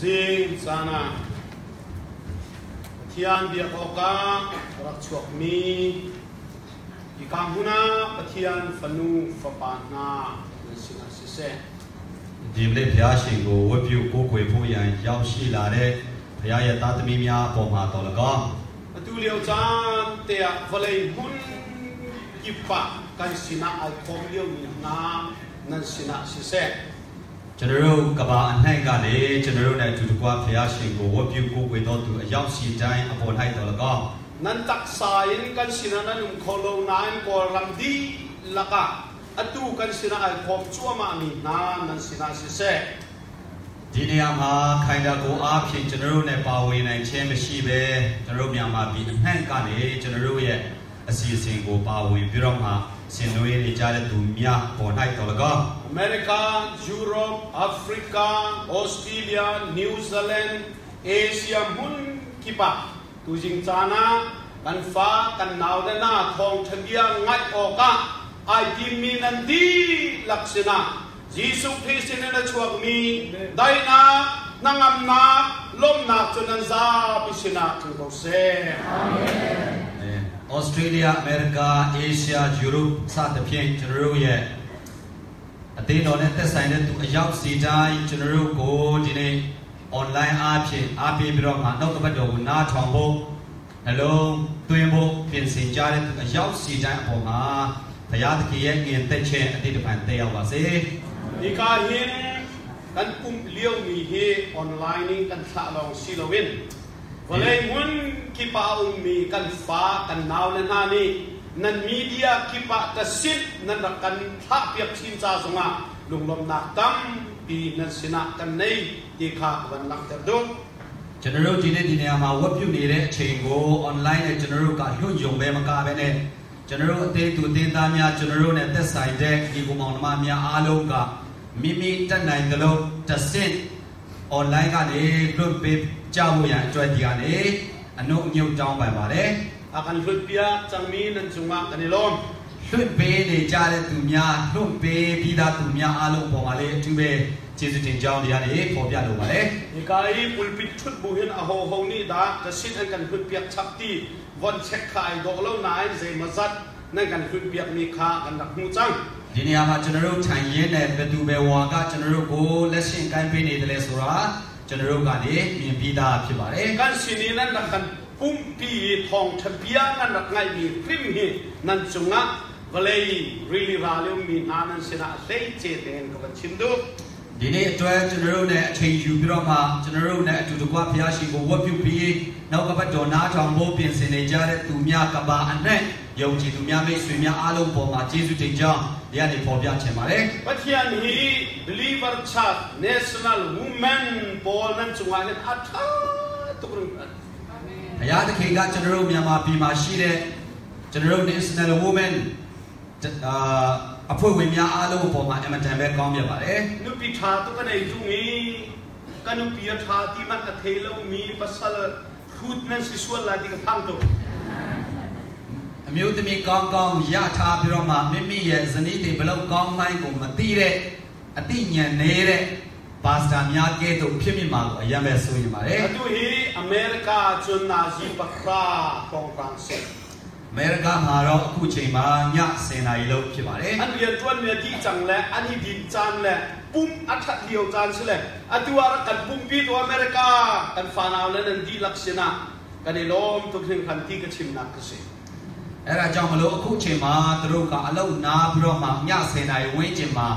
zing sana thian bia oka rak chuak mi ki kam huna pathian fanu fapa na sina sise ဒီမလေးဘုရားရှင်ကိုဝတ်ပြုကိုးကွယ်ဖို့ရန်ရောက်ရှိလာတဲ့ဘုရားရဲ့သားသမီးများအပေါ်မှာတော်၎င်း atu liao chan te a valei hun ki pa kan sina ai khom liao mi na nan sina sise ကျွန် တော်တို့ကဘာအနှိုက်ကလည်းကျွန်တော်တို့နဲ့အတူတကွဘုရားရှင်ကိုဝတ်ပြုကိုးကွယ်တော်သူအရောက်ရှိတိုင်းအပေါ်၌တော်၎င်း nan tak sain kan sina nan um kholo nan ko ram di laka atu kan sina ai khom chua ma mi na nan sina sise ဒီနေရာမှာခိုင်တာကိုအားဖြင့်ကျွန်တော်တို့နဲ့ပါဝင်နိုင်ခြင်းမရှိပဲကျွန်တော်တို့မြန်မာပြည်အနှံ့ကနေကျွန်တော်တို့ရဲ့အစီအစဉ်ကိုပါဝင်ပြီးတော့မှ sinui ni jale dunia ponai tolaga America, Europe, Africa, Australia, New Zealand, Asia mun kipa tu jing chana kan fa kan nau da na thong thagia ngai oka ai kim mi nan di laksana Jisu Kristi ne na chuak mi dai na nangam na lom na chunan za pisina tu bose amen ဩစတြေးလျအမေရိကအာရှယူရိုပစသဖြင့်ကျွန်တော်တို့ရဲ့အသေးတော်နဲ့သက်ဆိုင်တဲ့သူအရောက်စီတိုင်းကျွန်တော်တို့ကိုဒီနေ့ online အားဖြင့်အားပေးပြီးတော့မှနောက်ကပတ်တော်ကိုနားထောင်ဖို့နှလုံးသွင်းဖို့ပြင်ဆင်ကြတဲ့သူအရောက်စီတိုင်းအပေါ်မှာဘုရားသခင်ရဲ့ငြိမ်သက်ခြင်းအတိတ်တပံတက်ရောက်ပါစေ ikahin kan pum liau mi he online ni kan thla long silowin Walay mun kipa um mi kan fa kan naw na na ni nan media kipa ta sit nan na kan tha piak chin cha zonga lunglom nak tam pi nan sina kan nei ti kha wan nak ter do ကျွန်တော်တို့ဒီနေ့ဒီနေရာမှာဝတ်ပြုနေတဲ့အချိန်ကို online နဲ့ကျွန်တော်တို့ကလွတ်ယုံပဲမကပဲနဲ့ကျွန်တော်တို့အသေးသူအသေးသားများကျွန်တော်တို့နဲ့သက်ဆိုင်တဲ့ဒီကောင်မောင်နှမများအားလုံးကမိမိတက်နိုင်သလိုတစ်ဆင့် online ကနေလွတ်ပေး ကြဖို့ရန်အတွက်ဒီကနေအနုအညုတ်တောင်းပန်ပါတယ် akan lut pia chang mi nan chunga kanilom လွတ်ပေးနေကြတဲ့သူများလွတ်ပေးပြီးသားသူများအားလုံးပေါ်မှာလေအထူးပဲကျေးဇူးတင်ကြောင်းတရားတွေပေါ်ပြလိုပါတယ် ikai pulpit thut buhin a ho ho ni da ta sit an kan lut pia chak ti von check khai do lo nai ze mazat nan kan lut pia mi kha kan dak mu chang ဒီနေရာမှာကျွန်တော်တို့ထိုင်ရင်းနဲ့ဘယ်သူပဲဝါကကျွန်တော်တို့ကိုလက်ရှင်ကိုင်းပေးနေတယ်လဲဆိုတာ ကျွန်တော်တို့ကနေမြင်ပြီးသားဖြစ်ပါတယ် kan sini nan dak kan pum pi thong thapia nan dak ngai mi prim hi nan chunga valei really value mi nanan sina sei che den ko chin du ဒီနေ့အတွက်ကျွန်တော်တို့နဲ့အချိန်ယူပြီးတော့မှကျွန်တော်တို့နဲ့အတူတကွဘုရားရှိခိုးဝတ်ပြုပြီးနောက်ကပတ်တော်နားထောင်ဖို့ပြင်ဆင်နေကြတဲ့သူများကဘာအနဲ့ ယုံကြည်သူများမိတ်ဆွေများအားလုံးပေါ်မှာကျေးဇူးတင်ကြောင်းဒီကနေပေါ်ပြချင်ပါတယ် pathian hi believer chat national women pol nan chunga hen atha tukrung ဘုရားသခင်ကကျွန်တော်တို့မြန်မာပြည်မှာရှိတဲ့ကျွန်တော်တို့ National Women အာအဖွဲ့ဝင်များအားလုံးအပေါ်မှာအမတန်ပဲကောင်းမြတ်ပါတယ် nu pi tha tu kan ei tu mi kan nu pi tha ti man ka thelo mi pasal khut nan si sual la ti ka phang tu အ မျိုးသမီးကောင်းကောင်းရထားပြီးတော့မှမိမိရဲ့ဇနီးတွေဘလောက်ကောင်းမှန်းကိုမသိတဲ့အသိဉာဏ်နေတဲ့ပါစတာများကဲ့သို့ဖြစ်မိမှာကိုအယံပဲဆိုရင်ပါတယ် atu hi america chun na ji pakra tong kang se အမေရိကမှာတော့အခုချိန်မှာည10နာရီလောက်ဖြစ်ပါတယ် an ria tuan me ti chang le an hi din chan le pum athat liu chan se le atu ara kan pum pi to america kan fa naw le nan di laksina kan ilom tu khin khan ti ka chim na ka se အဲ့ဒါကြောင့်မလို့အခုချိန်မှာသူတို့ကအလောက်နားပြီးတော့မှည10နာရီဝန်းကျင်မှာ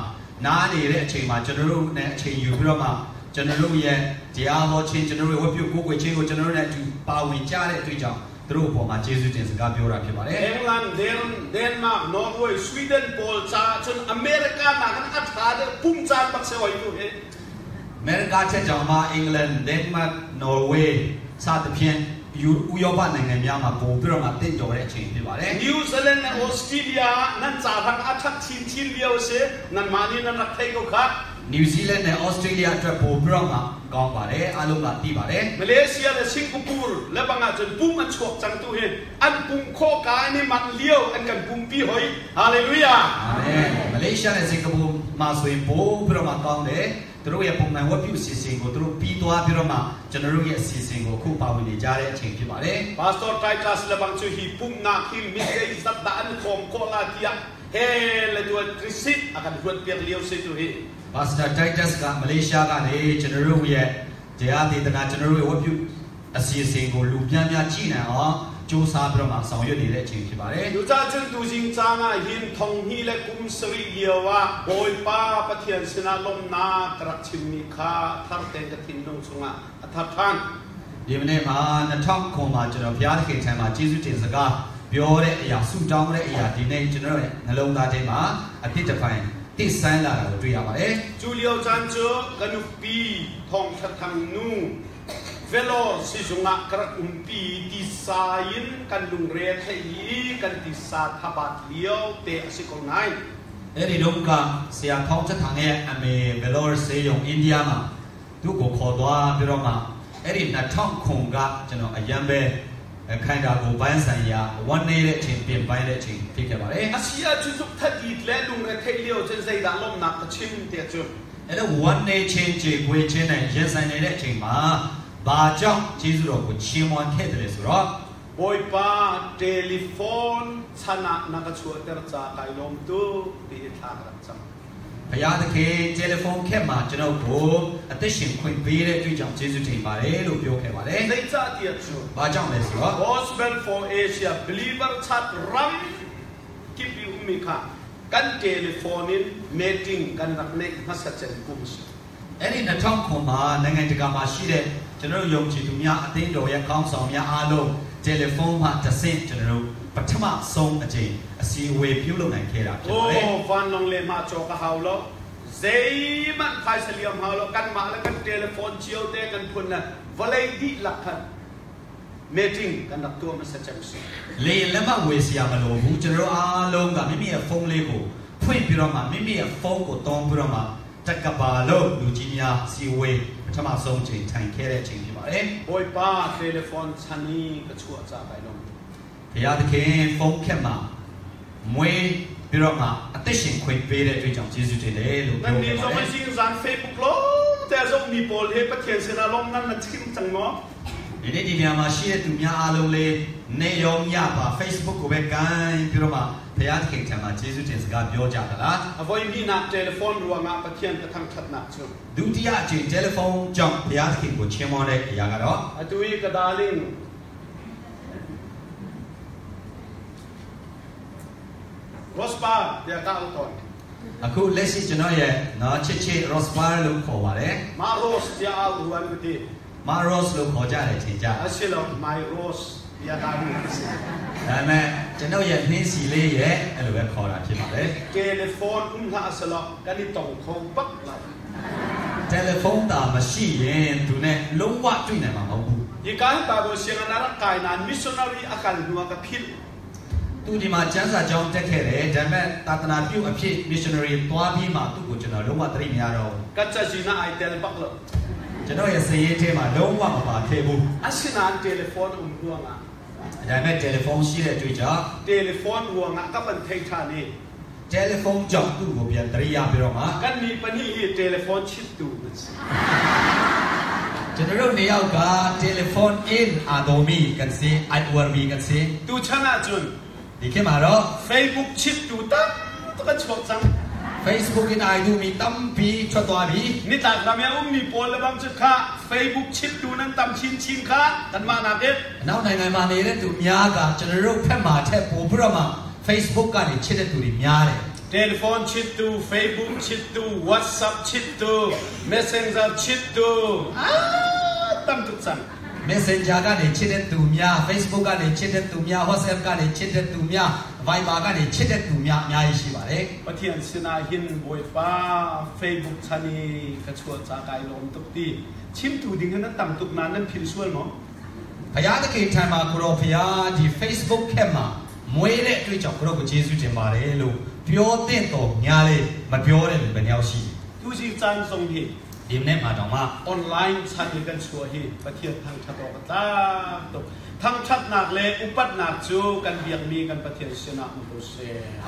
နားနေတဲ့အချိန်မှာကျွန်တော်တို့နဲ့အချိန်ယူပြီးတော့မှကျွန်တော်တို့ရဲ့တရားဟောခြင်းကျွန်တော်တို့ရဲ့ဝတ်ပြုကိုယ်ကိုယ်ချင်းကိုကျွန်တော်တို့နဲ့အတူပါဝင်ကြတဲ့အတွေ့အကြုံသူတို့အပေါ်မှာကျေးဇူးတင်စကားပြောတာဖြစ်ပါတယ် England, Den, Denmark, Norway, Sweden, Paul, cha, chun America na kan atha de pum chan bak se wai tu he. အမေရိကချက်ကြောင့်မှအင်္ဂလန်ဒန်မတ်နော်ဝေးစသဖြင့် ယူဥရောပနိုင်ငံများမှာပို့ပြီးတော့မှတင့်တော်တဲ့အချိန်ဖြစ်ပါတယ် New Zealand and Australia nan cha thang atha thin thin liao se nan mani nan rak thai ko kha. နယူးဇီလန်နဲ့ဩစတြေးလျအတွက်ပို့ပြီးတော့မှကောင်းပါတယ်အားလုံးကသိပါတယ် Malaysia le Singapore le banga chun pum an chok chang tu he. An pum kho ka ni man liao an kan pum pi hoi. Hallelujah. အာမင်မလေးရှားနဲ့စင်ကာပူမှာဆိုရင်ပို့ပြီးတော့မှကောင်းတယ်သူတို့ရဲ့ပုံမှန်ဝတ်ပြုအစီအစဉ်ကိုသူတို့ပြီးသွားပြီးတော့မှကျွန်တော်တို့ရဲ့အစီအစဉ်ကိုအခုပါဝင်နေကြတဲ့အချိန်ဖြစ်ပါတယ် Pastor Titus labang chu hi pum na him mi ei sat da an kom ko la tia he le tu krisit akan huat piak liu se tu hi ပါစတာတိုက်တက်စ်ကမလေးရှားကနေကျွန်တော်တို့ရဲ့တရားဒေသနာကျွန်တော်တို့ရဲ့ဝတ်ပြုအစီအစဉ်ကိုလူပြန်းပြကြည့်နိုင်အောင် စူးစမ်းပြီးတော့မှဆောင်ရွက်နေတဲ့အချိန်ဖြစ်ပါတယ် du cha chen tu jing cha na hin thong hi le kum sri liawa boy pa pathian sina lom na trak chim mi kha thar ten ka thin dong chunga athar than ဒီမနေ့မှာ2000ခုမှာကျွန်တော်ဘုရားသခင်ထံမှာကျေးဇူးတင်စကားပြောတဲ့အရာဆုတောင်းတဲ့အရာဒီနေ့ကျွန်တော်ရဲ့နှလုံးသားထဲမှာအပြစ်တစ်ပိုင်းတိဆန်းလာတာကိုတွေ့ရပါတယ် chu liu chan chu kanu pi thong that thang nu velo si junga krak um pi ti sain kan lung re thei kan ti sa thabat liu te asikol nai အဲ့ဒီတော့ကဆရာဖောင်းချက်ထောင်ရဲ့အမေဘယ်လိုဆေးရုံအိန္ဒိယမှာသူ့ကိုခေါ်သွားပြီးတော့မှအဲ့ဒီ2000ခုကကျွန်တော်အရန်ပဲခိုင်တာကိုပိုင်းဆိုင်ရာ1နေ့တဲ့အချိန်ပြင်ပိုင်းတဲ့အချိန်ဖြစ်ခဲ့ပါတယ် asia chu chu thati le lung re thei liu chen sei da lom na ka chim te chu အဲ့တော့1နေ့ချင်းကြေခွေချင်းနဲ့ရင်ဆိုင်နေတဲ့အချိန်မှာ ဘာကြောင့်ကျေးဇူးတော်ကိုချီးမွမ်းခဲ့တယ်လဲဆိုတော့ boy pa telephone chana na ka chu ter cha kai lom tu ti tha ra cham ဘုရားသခင်တယ်လီဖုန်းခက်မှာကျွန်တော်ကိုအသက်ရှင်ခွင့်ပေးတဲ့အတွက်ကြောင့်ကျေးဇူးတင်ပါတယ်လို့ပြောခဲ့ပါတယ် nei cha ti chu ။ဘာကြောင့်လဲဆိုတော့ gospel for asia believer chat ram keep you mi kha kan telephone in meeting kan rak nei ma sa chen kum si အဲ့ဒီ2000ခုမှာနိုင်ငံတကာမှာရှိတဲ့ကျွန်တော်တို့ယုံကြည်သူများအသင်းတော်ရဲ့ခေါင်းဆောင်များအားလုံးတယ်လီဖုန်းမှာတစ်ဆင့်ကျွန်တော်တို့ပထမဆုံးအကြိမ်အစည်းအဝေးပြုလုပ်နိုင်ခဲ့တာဖြစ်ပါတယ် oh van long le ma cho ka haw lo zai man khai sa liam haw lo kan ma la kan telephone chiu te kan phun na valai di lakhan meeting kan rak tu ma sa chen si ။လေလက်မဝေစရာမလိုဘူးကျွန်တော်တို့အားလုံးကမိမိရဲ့ဖုန်းလေးကိုဖွင့်ပြီးတော့မှမိမိရဲ့ဖုန်းကိုတောင်းပြီးတော့မှ တက်ကပါလို့လူကြီးများအစည်းအဝေးပထမဆုံးအချိန်ထိုင်ခဲ့တဲ့အချိန်ဖြစ်ပါတယ်။ boy pa telephone chani ka chu cha kai long ဘုရားသခင်ဖုန်းခက်မှာမွေးပြီးတော့မှအသက်ရှင်ခွင့်ပေးတဲ့အတွက်ကြောင့်ယေရှုတင်တယ်လို့ nan ပြော ni ခဲ့ so ပါတ ma ယ် sing zan facebook lo te zo mi pol he pathian sina long nan na chim chang no ။ ဒီနေ့ဒီနေရာမှာရှိတဲ့သူများအားလုံးလေးနေရောညပါ Facebook ကိုပဲကန်ပြီးတော့မှဘုရားသခင်ထံမှာယေရှုတင်စကားပြောကြတာလား avoid mi na telephone ruanga pathian ka thang that na chu ။ဒုတိယအချိန်တယ်လီဖုန်းကြောင့်ဘုရားသခင်ကိုချီးမွမ်းတဲ့အရာကတော့ atui ka daling Rospa dia ka uton အခုလက်ရှိကျွန်တော်ရဲ့နော်ချစ်ချစ် Rosbar လို့ခေါ်ပါတယ် ma ros dia al ruan ti ။ Maros လို့ခေါ်ကြတယ်ထင်ကြ။ asilo my ros dia daling ဒါပေမဲ့ကျွန်တော်ရဲ့နှင်းစီလေးရဲ့အဲ့လိုပဲခေါ်တာဖြစ်ပါတယ် telephone um na asalo kani tong thong pak la တယ်လီဖုန်းတာမရှိရင်သူနဲ့လုံးဝတွေ့နိုင်မှာမဟုတ်ဘူး ikan ta bo siang na ra kai na missionary akal nuwa ka phil သူဒီမှာကျမ်းစာကြောင်းတက်ခဲ့တယ်ဒါပေမဲ့သာသနာပြုအဖြစ် missionary သွားပြီးမှသူ့ကိုကျွန်တော်လုံးဝသတိမရတော့ဘူး ka cha jina ai tel pak lo ကျွန်တော်ရဲ့စရေးထဲမှာလုံးဝမပါသေးဘူး Ashina telephone umduanga ဒါနဲ့တယ်လီဖုန်းရှိတဲ့တွေ့ကြတယ်လီဖုန်းဝငါကပန်ထိတ်ထားနေတယ်လီဖုန်းကြောင့်သူ့ကိုပြန်တရိယာပြီးတော့မှကန်နီပနီတယ်လီဖုန်းချစ်တူမစ်ကျွန်တော်နေရောက်ကတယ်လီဖုန်း in adomi ကန်စီ iwrb ကန်စီသူချနာကျွန်းဒီခေတ်မှာတော့ Facebook ချစ်တူတာတကချောချမ်း Facebook in I do mi tam pi chwa twa bi ni tak la me um mi pol la bam chit kha Facebook chit du nan tam chin chin kha tan ma na det နောက်နိုင်ငံမှာနေတဲ့သူများကကျွန်တော်တို့ဖက်မှာထက်ပိုပြီးတော့မှ Facebook ကနေချစ်တဲ့သူတွေများတယ် telephone chit tu facebook chit tu whatsapp chit tu messenger chit tu ah tam tu sang Messenger ကနေချစ်တဲ့သူများ Facebook ကနေချစ်တဲ့သူများ WhatsApp ကနေချစ်တဲ့သူများ Viber ကနေချစ်တဲ့သူများအများကြီးရှိပါတယ် pathian sina hin boy pa Facebook chani ka chua cha kai lom tuk ti chim tu ding na tam tuk na nan phil sual mo ဘုရားသခင်ထံမှာကိုတော်ဘုရားဒီ Facebook ခက်မှာမွေးတဲ့အတွေ့အကြုံကိုတော်ကိုယေရှုတင်ပါတယ်လို့ပြောတဲ့တော်များလေမပြောတဲ့လူပဲတယောက်ရှိတယ် tu ji chan song hi ဒီမနေ့မှာတော့မှ online ชันกันชัวฮีประเทศทางชะตอกตาตกทั้งชัดหนักเลยอุปัตหนักจูกันเบียงมีกันประเทศเสนาอุตุเซ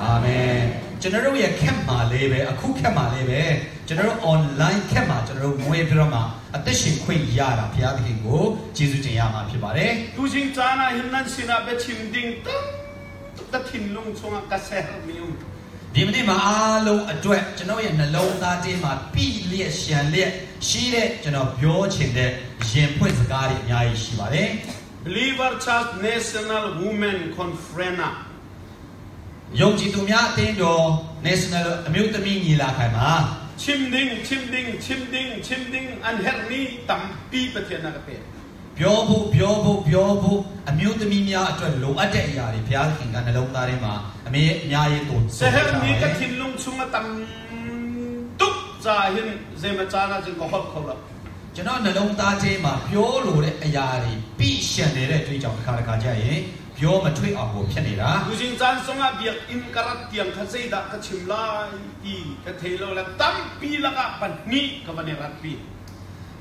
အာမင်ကျွန်တော်တို့ရဲ့ခက်မှာလေးပဲအခုခက်မှာလေးပဲကျွန်တော်တို့ online ခက်မှာကျွန်တော်တို့မွေးပြီးတော့မှအသက်ရှင်ခွင့်ရတာဘုရားသခင်ကိုကျေးဇူးတင်ရမှာဖြစ်ပါတယ် tu jing chana hin nan sina be chim ding tam ta thin lung chunga ka se mi um ဒီမနေ့မှာအားလုံးအတွက်ကျွန်တော်ရဲ့နှလုံးသားထဲမှာပြည့်လျက်ရှံလျက်ရှိတဲ့ကျွန်တော်ပြောချင်တဲ့ရင်ဖွင့်စကားတွေအများကြီးရှိပါတယ် believer church national women conference ယုံကြည်သူများအသင်းတော် National အမျိုးသမီးညီလာခံမှာ chim ding chim ding chim ding chim ding an her ni tam pi pathian na ka pe ပြောဖို့ပြောဖို့ပြောဖို့အမျိုးသမီးများအတွက်လိုအပ်တဲ့အရာတွေဘုရားခင်ကနှလုံးသားထဲမှာအမေအများကြီးတို့ se her ni ka thin lung chunga tam tuk za hin ze ma chana jing ko hot khola ကျွန်တော်နှလုံးသားထဲမှာပြောလို့တဲ့အရာတွေပြည့်ရှံနေတဲ့တွေ့ကြောင့်တစ်ခါတစ်ခါကြရင်ပြောမထွေအောင်ကိုဖြစ်နေတာ tu jing chan songa biak in karat tiang kha sei da ka chim lai i ka thelo la tam pi la ka pan ni ka ban rat pi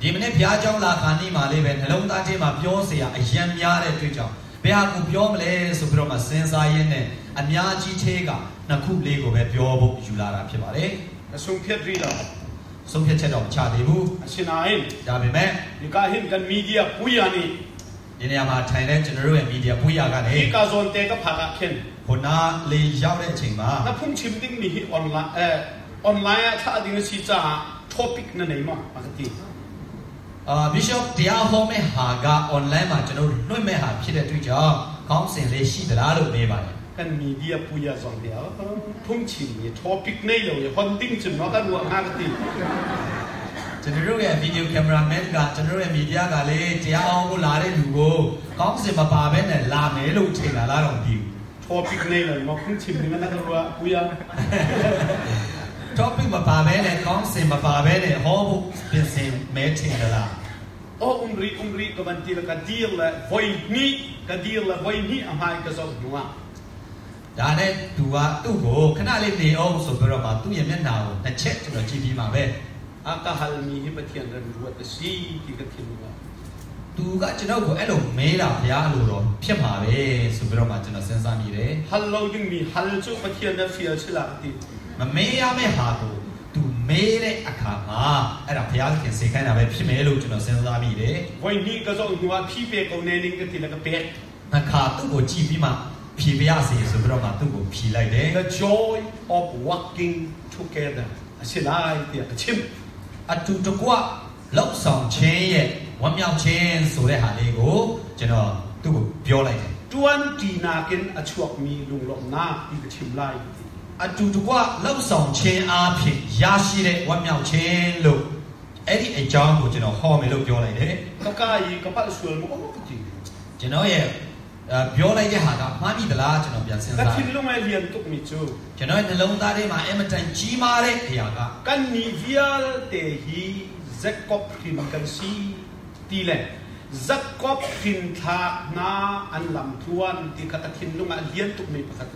ဒီမနေ့ဘုရားကျောင်းလာခါနီးမှာလေးပဲနှလုံးသားထဲမှာပြောเสียအယံများတဲ့တွေ့ကြောင့်ဘယ်ဟာကိုပြောမလဲဆိုပြီးတော့မှစဉ်းစားရင်းနဲ့အများကြီးသေးကနှစ်ခုလေးကိုပဲပြောဖို့ယူလာတာဖြစ်ပါတယ် ka sung phet ri la ဆုံးဖြတ်ချက်တော့မချသေးဘူး asinain ဒါပေမဲ့ ni ka hin kan media puya ni ဒီနေရာမှာထိုင်တဲ့ကျွန်တော်တို့ရဲ့မီဒီယာပွေးရကနေ ni ka zon te ka pha ka khen ခုနလေးရောက်တဲ့အချိန်မှာ na phung chim ding ni hi online eh online a tha ding si cha topic na nei ma akati အာ Bishop တရားဟောမဲ့ဟာက online မှာကျွန်တော်တို့လွှင့်မဲ့ဟာဖြစ်တဲ့အတွက်ကြောင့်ခေါင်းစဉ်လေးရှိသလားလို့မေးပါတယ် kan media puya zon dia phung chim ni topic nei lo ye hon ding chim no ka ru ha ka ti ကျွန်တော်တို့ရဲ့ video cameraman ကကျွန်တော်တို့ရဲ့ media ကလည်းတရားအောင်ကိုလာတဲ့လူကိုခေါင်းစဉ်မပါဘဲနဲ့လာမယ်လို့ချိန်လာလားတော့မသိဘူး topic nei lo ma phung chim ni na ka ru puya topic မပါဘဲနဲ့ခေါင်းစဉ်မပါဘဲနဲ့ဟောဖို့ပြင်ဆင် မဲချိန်လာလား o umri umri ka ban ti la ka deal la voi ni ka deal la voi ni amai ka zo nuwa ဒါနဲ့သူကသူ့ကိုခဏလေးနေအောင်ဆိုပြီးတော့မှသူ့ရဲ့မျက်နှာကိုတစ်ချက်ကျွန်တော်ကြည့်ပြီးမှပဲ aka hal mi hi pathian ran ruwa ta si ki ka thin nuwa သူကကျွန်တော်ကိုအဲ့လိုမဲတာဘုရားလို့တော့ဖြစ်မှာပဲဆိုပြီးတော့မှကျွန်တော်စဉ်းစားမိတယ် hal lo ding mi hal chu pathian na fial chila ka ti မမဲရမယ့်ဟာကို သူမဲတဲ့အခါမှာအဲ့ဒါဘုရားသခင်စေခိုင်းတာပဲဖြစ်မယ်လို့ကျွန်တော်စဉ်းစားမိတယ် voi ni ka zo nuwa phi pe ko ne ning ka ti la ka pe နှခါသူ့ကိုကြည့်ပြီးမှဖြေပြရစီဆိုပြီးတော့မှသူ့ကိုဖြေလိုက်တယ် the joy of working together asilai ti ka chim အတူတကွလောက်ဆောင်ခြင်းရဲ့ဝမ်းမြောက်ခြင်းဆိုတဲ့ဟာလေးကိုကျွန်တော်သူ့ကိုပြောလိုက်တယ် tuan ti na ken achuak mi lung lom na ti ka chim lai ti အတူတကွလောက်ဆောင်ခြင်းအားဖြင့်ရရှိတဲ့ဝမ်းမြောက်ခြင်းလို့အဲ့ဒီအကြောင်းကိုကျွန်တော်ဟောမယ်လို့ပြောလိုက်တယ် ka ka yi ka pa sual mo ko ka ti ကျွန်တော်ရဲ့အဲပြောလိုက်တဲ့ဟာကမှားမိသလားကျွန်တော်ပြန်စဉ်း ka စား thin lung ai lian tuk mi chu ကျွန်တော်ရဲ့နှလုံးသားထဲမှာအမတန်ကြီးမားတဲ့အရာက kan ni vial te hi zakop kin kan si ti le zakop kin tha na an lam thuan ti ka ta thin lung a lian tuk mi pakhat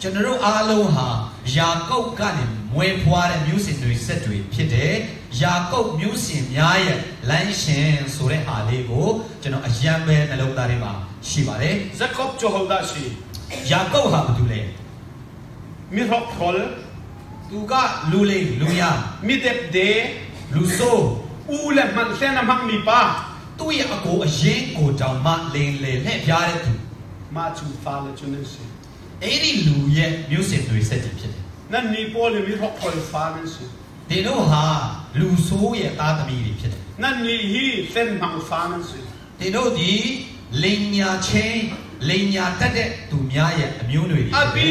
ကျွန်တော်တို့အားလုံးဟာယာကုပ်ကနေမွေးဖွားတဲ့မျိုးစင်တွေဆက်တွေဖြစ်တယ်။ယာကုပ်မျိုးစင်များရဲ့လမ်းရှင်ဆိုတဲ့ဟာလေးကိုကျွန်တော်အယံပဲနှလုံးသားထဲမှာရှိပါတယ် zakop cho hoda si ။ယာကုပ်ဟာဘာတူလဲ mi rok khol ။သူကလူလေးလူရ mi dep de လူဆိုး u le man se na mak mi pa သူ့ရဲ့အကိုအရင်ကိုတောင်မှလင်းလေလှည့်ပြားတဲ့သူ ma chu fa le chu ne si အဲ့ဒီလူရဲ့မျိုးစင်တွေဆက်တွေဖြစ်တယ် nan ni po le mi rok khol fa ne si ။ဒီတို့ဟာလူဆိုးရဲ့သားသမီးတွေဖြစ်တယ် nan ni hi sen mang fa ne si ။ဒီတို့ဒီလိန်ညာချင်းလိန်ညာတက်တဲ့သူများရဲ့အမျိုးတွေတွေဖြစ်တယ် abi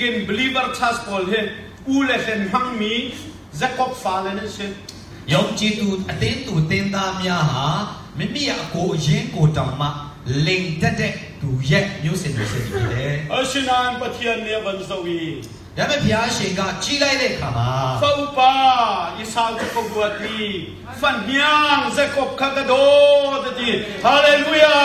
kin believer chas pol he u le sen mang mi zakop fa le ne si ယုံကြည်သူအသင်းသူအသင်းသားများဟာမိမိရဲ့အကိုအရင်ကိုတောင်မှလိန်တက်တဲ့ သူရဲ့မျိုးစင်တွေဆက်ပြီးတယ် asinan pathian ne van zawi ။ဒါပေမဲ့ဘုရားရှင်ကကြီးလိုက်တဲ့အခါမှာ Fau pa isal ko ko buat ni fan nyang zakop kagado tadi hallelujah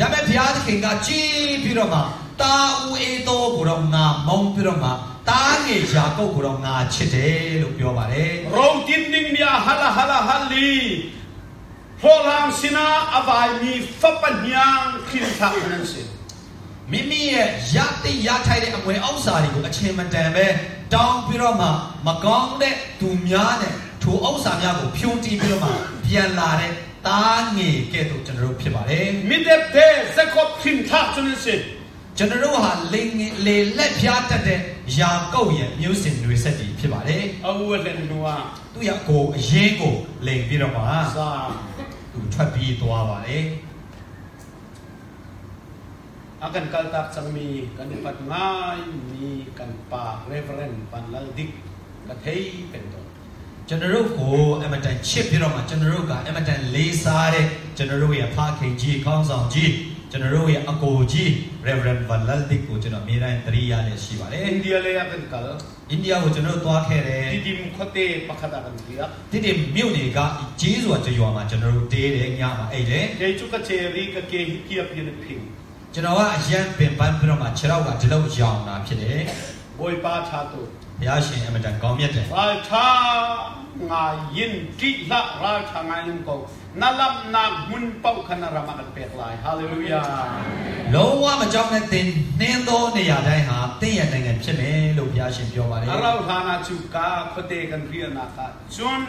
ဒါပေမဲ့ဘုရားသခင်ကကြီးပြီးတော့မှတာဦးအေးသောကိုတော့ငါမုံပြီးတော့မှတားငယ်ယာကုပ်ကိုတော့ငါချစ်တယ်လို့ပြောပါတယ် Rau tin ning nia hala hala hali. Holang sina avai mi fapanyang kinta nansin. မိမိရဲ့ရတိရထိုက်တဲ့အမွေအောက်စာတွေကိုအချိန်မတန်ပဲတောင်းပြီးတော့မှမကောင်းတဲ့သူများနဲ့ထိုအောက်စာများကိုဖြုံတီးပြီးတော့မှပြန်လာတဲ့တားငယ်ကဲ့သို့ကျွန်တော်တို့ဖြစ်ပါတယ် Midep te zakop kinta nansin. ကျွန်တော်တို့ဟာလေငယ်လေလက်ဖြားတတ်တဲ့ယာကုပ်ရဲ့မျိုးစင်တွေဆက်တည်ဖြစ်ပါတယ် Awalen nuwa. သူ့ရဲ့ကိုအရင်ကိုလိန်ပြီးတော့မှ Sa. သူထွက်ပြေးသွားပါတယ် Akan kaltak sang mi kanipat ngai mi kan pa reverend panlaldik kathei pendo. ကျွန်တော်တို့ကိုအမတန်ချစ်ပြီးတော့မှကျွန်တော်တို့ကအမတန်လေးစားတဲ့ကျွန်တော်တို့ရဲ့ဖခင်ကြီးခေါင်းဆောင်ကြီး ကျွန်တော်တို့ရဲ့အကိုကြီး Reverend Valaldik ကိုကျွန်တော်အမြဲတမ်းသတိရနေရှိပါတယ် India le akan kal. အိန္ဒိယကိုကျွန်တော်တို့သွားခဲ့တယ် Didim khote pakata kan dia. တိတိမြို့နေကဂျေးစွာကြွာမှာကျွန်တော်တို့တေးတယ်ညမှာအိတ်တယ် Jai chuka cheri ka ke hikiap yin ping. ကျွန်တော်ကအရန်ပင်ပန်းပြီးတော့မှခြေထောက်ကဒီလောက်ရောင်တာဖြစ်တယ် Boy pa cha to. ဘုရားရှင်အမတန်ကောင်းမြတ်တယ် Ra cha nga yin ti la ra cha nga yin ko. Nalam na mun pau kana rama kan pek lai. Hallelujah. လုံးဝမကြောက်တဲ့တင်နှင်းသောနေရာတိုင်းဟာတင့်ရဲ့နိုင်ငံဖြစ်မယ်လို့ဘုရားရှင်ပြောပါတယ် Araw hana chuka khote kan kriya na ka. Chun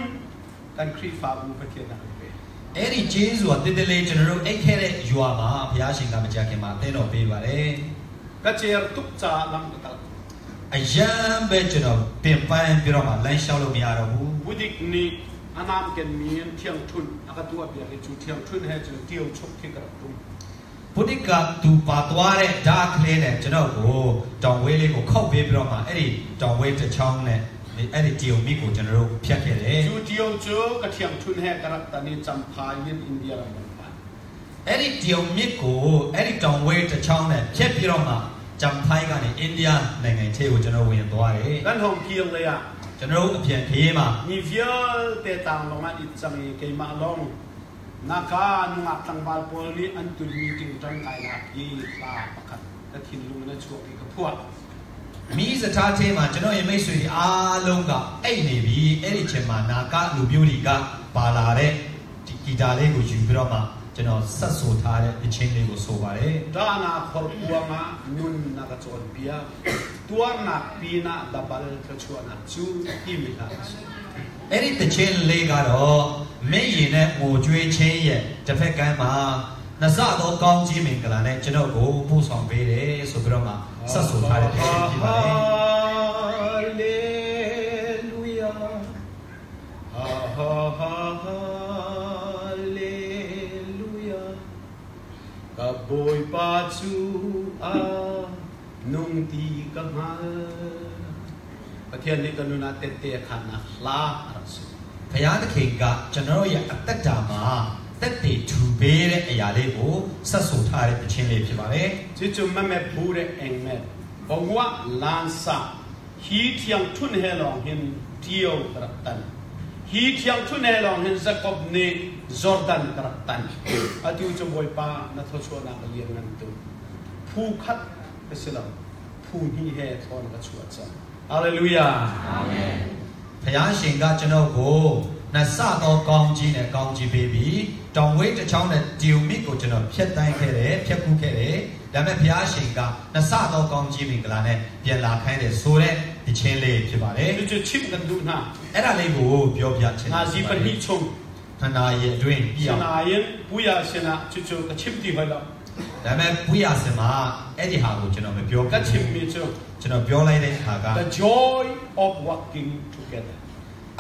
kan kri fa bu patya na kan pe. အဲ့ဒီဂျေဇုကတည်တည်လေးကျွန်တော်တို့အိတ်ခဲ့တဲ့ယွာမှာဘုရားရှင်ကမကြခင်မှာအသင်းတော်ပေးပါတယ် Ka cher tuk cha lam ka tal. အယံပဲကျွန်တော်ပင်ပန်းပြီးတော့မှလမ်းလျှောက်လို့မရတော့ဘူး Budik ni anam ken mien thiang thun akatua bia ke chu thiang thun he chu tiu chuk thi ka tum. ဘုဒ္ဓကသူပါသွားတဲ့ဓာတ်ကလေးနဲ့ကျွန်တော်ကိုတောင်ဝဲလေးကိုခောက်ပေးပြီးတော့မှအဲ့ဒီတောင်ဝဲတစ်ချောင်းနဲ့အဲ့ဒီတီယုံမိကိုကျွန်တော်တို့ဖြတ်ခဲ့တယ် Chu tiu chu ka thiang thun he ka rak ta ni cham pha yin India ram pa. အဲ့ဒီတီယုံမြစ်ကိုအဲ့ဒီတောင်ဝဲတစ်ချောင်းနဲ့ဖြတ်ပြီးတော့မှ ဂျမ်ဖိုင်းကနေအိန္ဒိယနိုင်ငံထဲကိုကျွန်တော်ဝင်သွားတယ် Kan hong kiel le ya. ကျွန်တော်တို့အပြန်ခရီးမှာ Ni vial te tang long ma it chang e ke ma long. Naka nunga tang bal pol ni an tu meeting tang kai na i la pakat. Ta thin lu na chu ki ka phua. မိစထားသေးမှာကျွန်တော်ရဲ့မိတ်ဆွေတွေအားလုံးကအိတ်နေပြီအဲ့ဒီချိန်မှာနာကလူမျိုးတွေကပါလာတဲ့ဒီဂီတာလေးကိုယူပြီးတော့မှ ကျွန်တော်ဆက်ဆိုထားတဲ့အချင်းလေးကိုဆိုပါတယ် Da na khor puwa ma nun na ka chon pia. Tuar na pi na da bal ka chu na chu i mi la. အဲ့ဒီတချင်းလေးကတော့မင်းရင်နဲ့ငိုကြွေးချင်းရဲ့တစ်ဖက်ကမ်းမှာနစတော့ကောင်းကြီးမင်္ဂလာနဲ့ကျွန်တော်ကိုပို့ဆောင်ပေးတယ်ဆိုပြီးတော့မှဆက်ဆိုထားတဲ့တချင်းဖြစ်ပါတယ် Hallelujah. Ha ha ha hallelujah. Ka boy pa chu a nung ti ka ma. Pathian ni kanuna te te khana la arasu. ဘုရားသခင်ကကျွန်တော်ရဲ့အသက်တာမှာတက်တည်ထူပေးတဲ့အရာလေးကိုဆက်ဆိုထားတဲ့တခြင်းလေးဖြစ်ပါတယ် Chu chu ma me bure eng me. Bongwa lansa. Hi thiang thun he long hin tio kratan. Hi thiang thun he long hin Jacob ne Jordan kratan. Atiu chu boy pa na tho chu na ka lian ngan tu. Phu khat ka silam. Phu hi he thon ka chu cha. Hallelujah. ဘုရားရှင်ကကျွန်တော်ကိုနတ်စသောကောင်းကြီးနဲ့ကောင်းကြီးပေးပြီးတောင်ဝေးတစ်ချောင်းနဲ့ဒီယုံမိကိုကျွန်တော်ဖျက်တိုင်းခဲ့တယ်ဖျက်ကူးခဲ့တယ်ဒါပေမဲ့ဘုရားရှင်ကနတ်စသောကောင်းကြီးမင်္ဂလာနဲ့ပြန်လာခိုင်းတယ်ဆိုတဲ့တခြင်းလေးဖြစ်ပါတယ် Chu chu chim kan du na. အဲ့ဒါလေးကိုပြောပြချင် Na ji pan hi chung. ခ န္ဓာရဲ့အတွင်းပြအောင် Sina yin puya sina chu chu ka chim ti hoy la. ဒါပေမဲ့ဘုရားရှင်မှာအဲ့ဒီဟာကိုကျွန်တော်မပြော Ka ဘူး chim mi chu. ကျွန်တော်ပြောလိုက်တဲ့အခါက The joy of working together.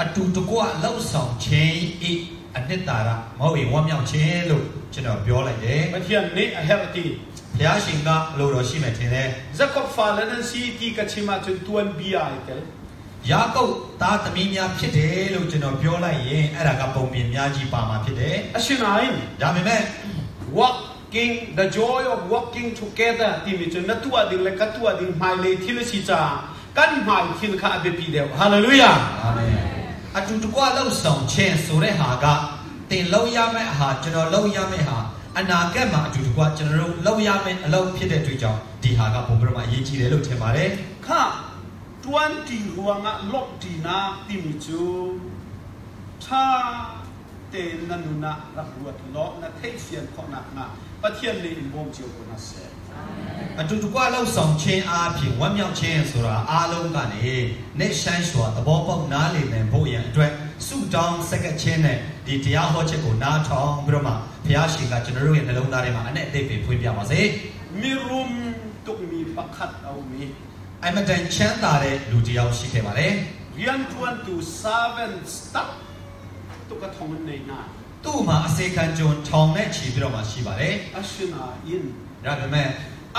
အတူတကွလှုပ်ဆောင်ခြင်းဤအနှစ်သာရမဟုတ်ရင်ဝမ်းမြောက်ခြင်းလို့ကျွန်တော်ပြောလိုက်တယ် Pathian ni a herati. ဘုရားရှင်ကလို့တော်ရှိမယ်ထင်တယ် Jacob falen an si ti ka chima chun tuan bia itel. ယာကုပ်သားသမီးများဖြစ်တယ်လို့ကျွန်တော်ပြောလိုက်ရင်အဲ့ဒါကပုံပြင်များကြီးပါမှာဖြစ်တယ်အရှင်မိုင်းဒါပေမဲ့ walking the joy of walking together ဒီမြတ်နတူအဒီလကတူအဒီမိုင်လေသီလစီချာကန်မိုင်သင်ခအဘပြီတယ်ဟာလေလုယာအာမင်အတူတကွလောက်ဆောင်ခြင်းဆိုတဲ့ဟာကတင်လောက်ရမယ့်ဟာကျွန်တော်လောက်ရမယ့်ဟာအနာဂတ်မှာအတူတကွကျွန်တော်တို့လောက်ရမယ့်အလုပ်ဖြစ်တဲ့အတွက်ကြောင့်ဒီဟာကဘုံဘုရားမှာအရေးကြီးတယ်လို့ထင်ပါတယ်ခါ 20huanga lok dina timichu tha te nanuna rahuat lo na theisian kho na na pathian le imbom chiu ko na se အတူတကွလောက်ဆောင်ခြင်းအားဖြင့်ဝမ်းမြောက်ခြင်းဆိုတာအားလုံးကနေနေရှမ်းစွာသဘောပေါက်နားလည်နိုင်ဖို့ရန်အတွက်ဆုတောင်းဆက်ကခြင်းနဲ့ဒီတရားဟောချက်ကိုနားထောင်ပြီးတော့မှဘုရားရှင်ကကျွန်တော်တို့ရဲ့နှလုံးသားထဲမှာအနဲ့အသိပဲဖွင့်ပြပါစေမီရုမ်တုတ်မီဖခတ်အောင်မီ အမတန်ချမ်းသာတဲ့လူတစ်ယောက်ရှိခဲ့ပါတယ် We are going to serve and stop တုကထုံနေနာသူ့မှာအစေခံကြုံထောင်နဲ့ချီပြီးတော့မှရှိပါတယ်အရှင်နာယင်ဒါပေမဲ့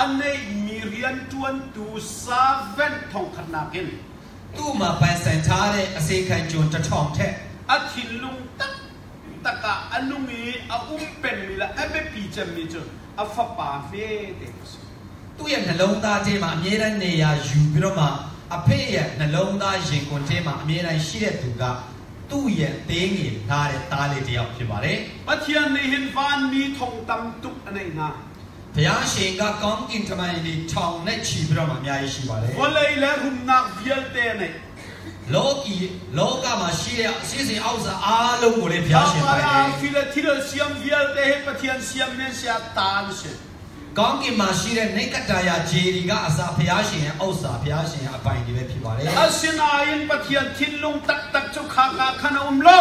အနေမီရီယန်တွန်တူဆာဗန်ထောင်ခနာကင်သူ့မှာပန်စံထားတဲ့အစေခံကြုံတထောင်ထက်အထီလုံတက်တကအနုငီအုံပန်မီလာအဘေပီချမ်မီချအဖပါဖေးတဲ့ သူ့ရဲ့နှလုံးသားထဲမှာအမြဲတမ်းနေရာယူပြီးတော့မှအဖေရဲ့နှလုံးသားရင်ခွင်ထဲမှာအမြဲတမ်းရှိတဲ့သူကသူ့ရဲ့သေးငယ်ထားတဲ့သားလေးတစ်ယောက်ဖြစ်ပါတယ်။ပထယနေဟင်ဖန်မီထုံတမ်တုအနေနာဘုရားရှင်ကကောင်းကင်တမန်ဒီထောင်နဲ့ချီပြီးတော့မှအများကြီးရှိပါတယ်။ဝလေလဟုနာဗီယယ်တဲနေလောကီလောကမှာရှိတဲ့အစီအစဉ်အောက်စားအားလုံးကိုလည်းဘုရားရှင်ပါတယ်။ဘာသာဖီလတီရစီယမ်ဗီယယ်တဲပထယန်စီယမ်နေရှာတာလို့ ကောင်းကင်မှာရှိတဲ့နေကတာယာဂျေဒီကအစာဘုရားရှင်ရဲ့အောက်စားဘုရားရှင်ရဲ့အပိုင်တွေပဲဖြစ်ပါတယ်။ Asina in patian thinlung tak tak chu kha ka khana umlo.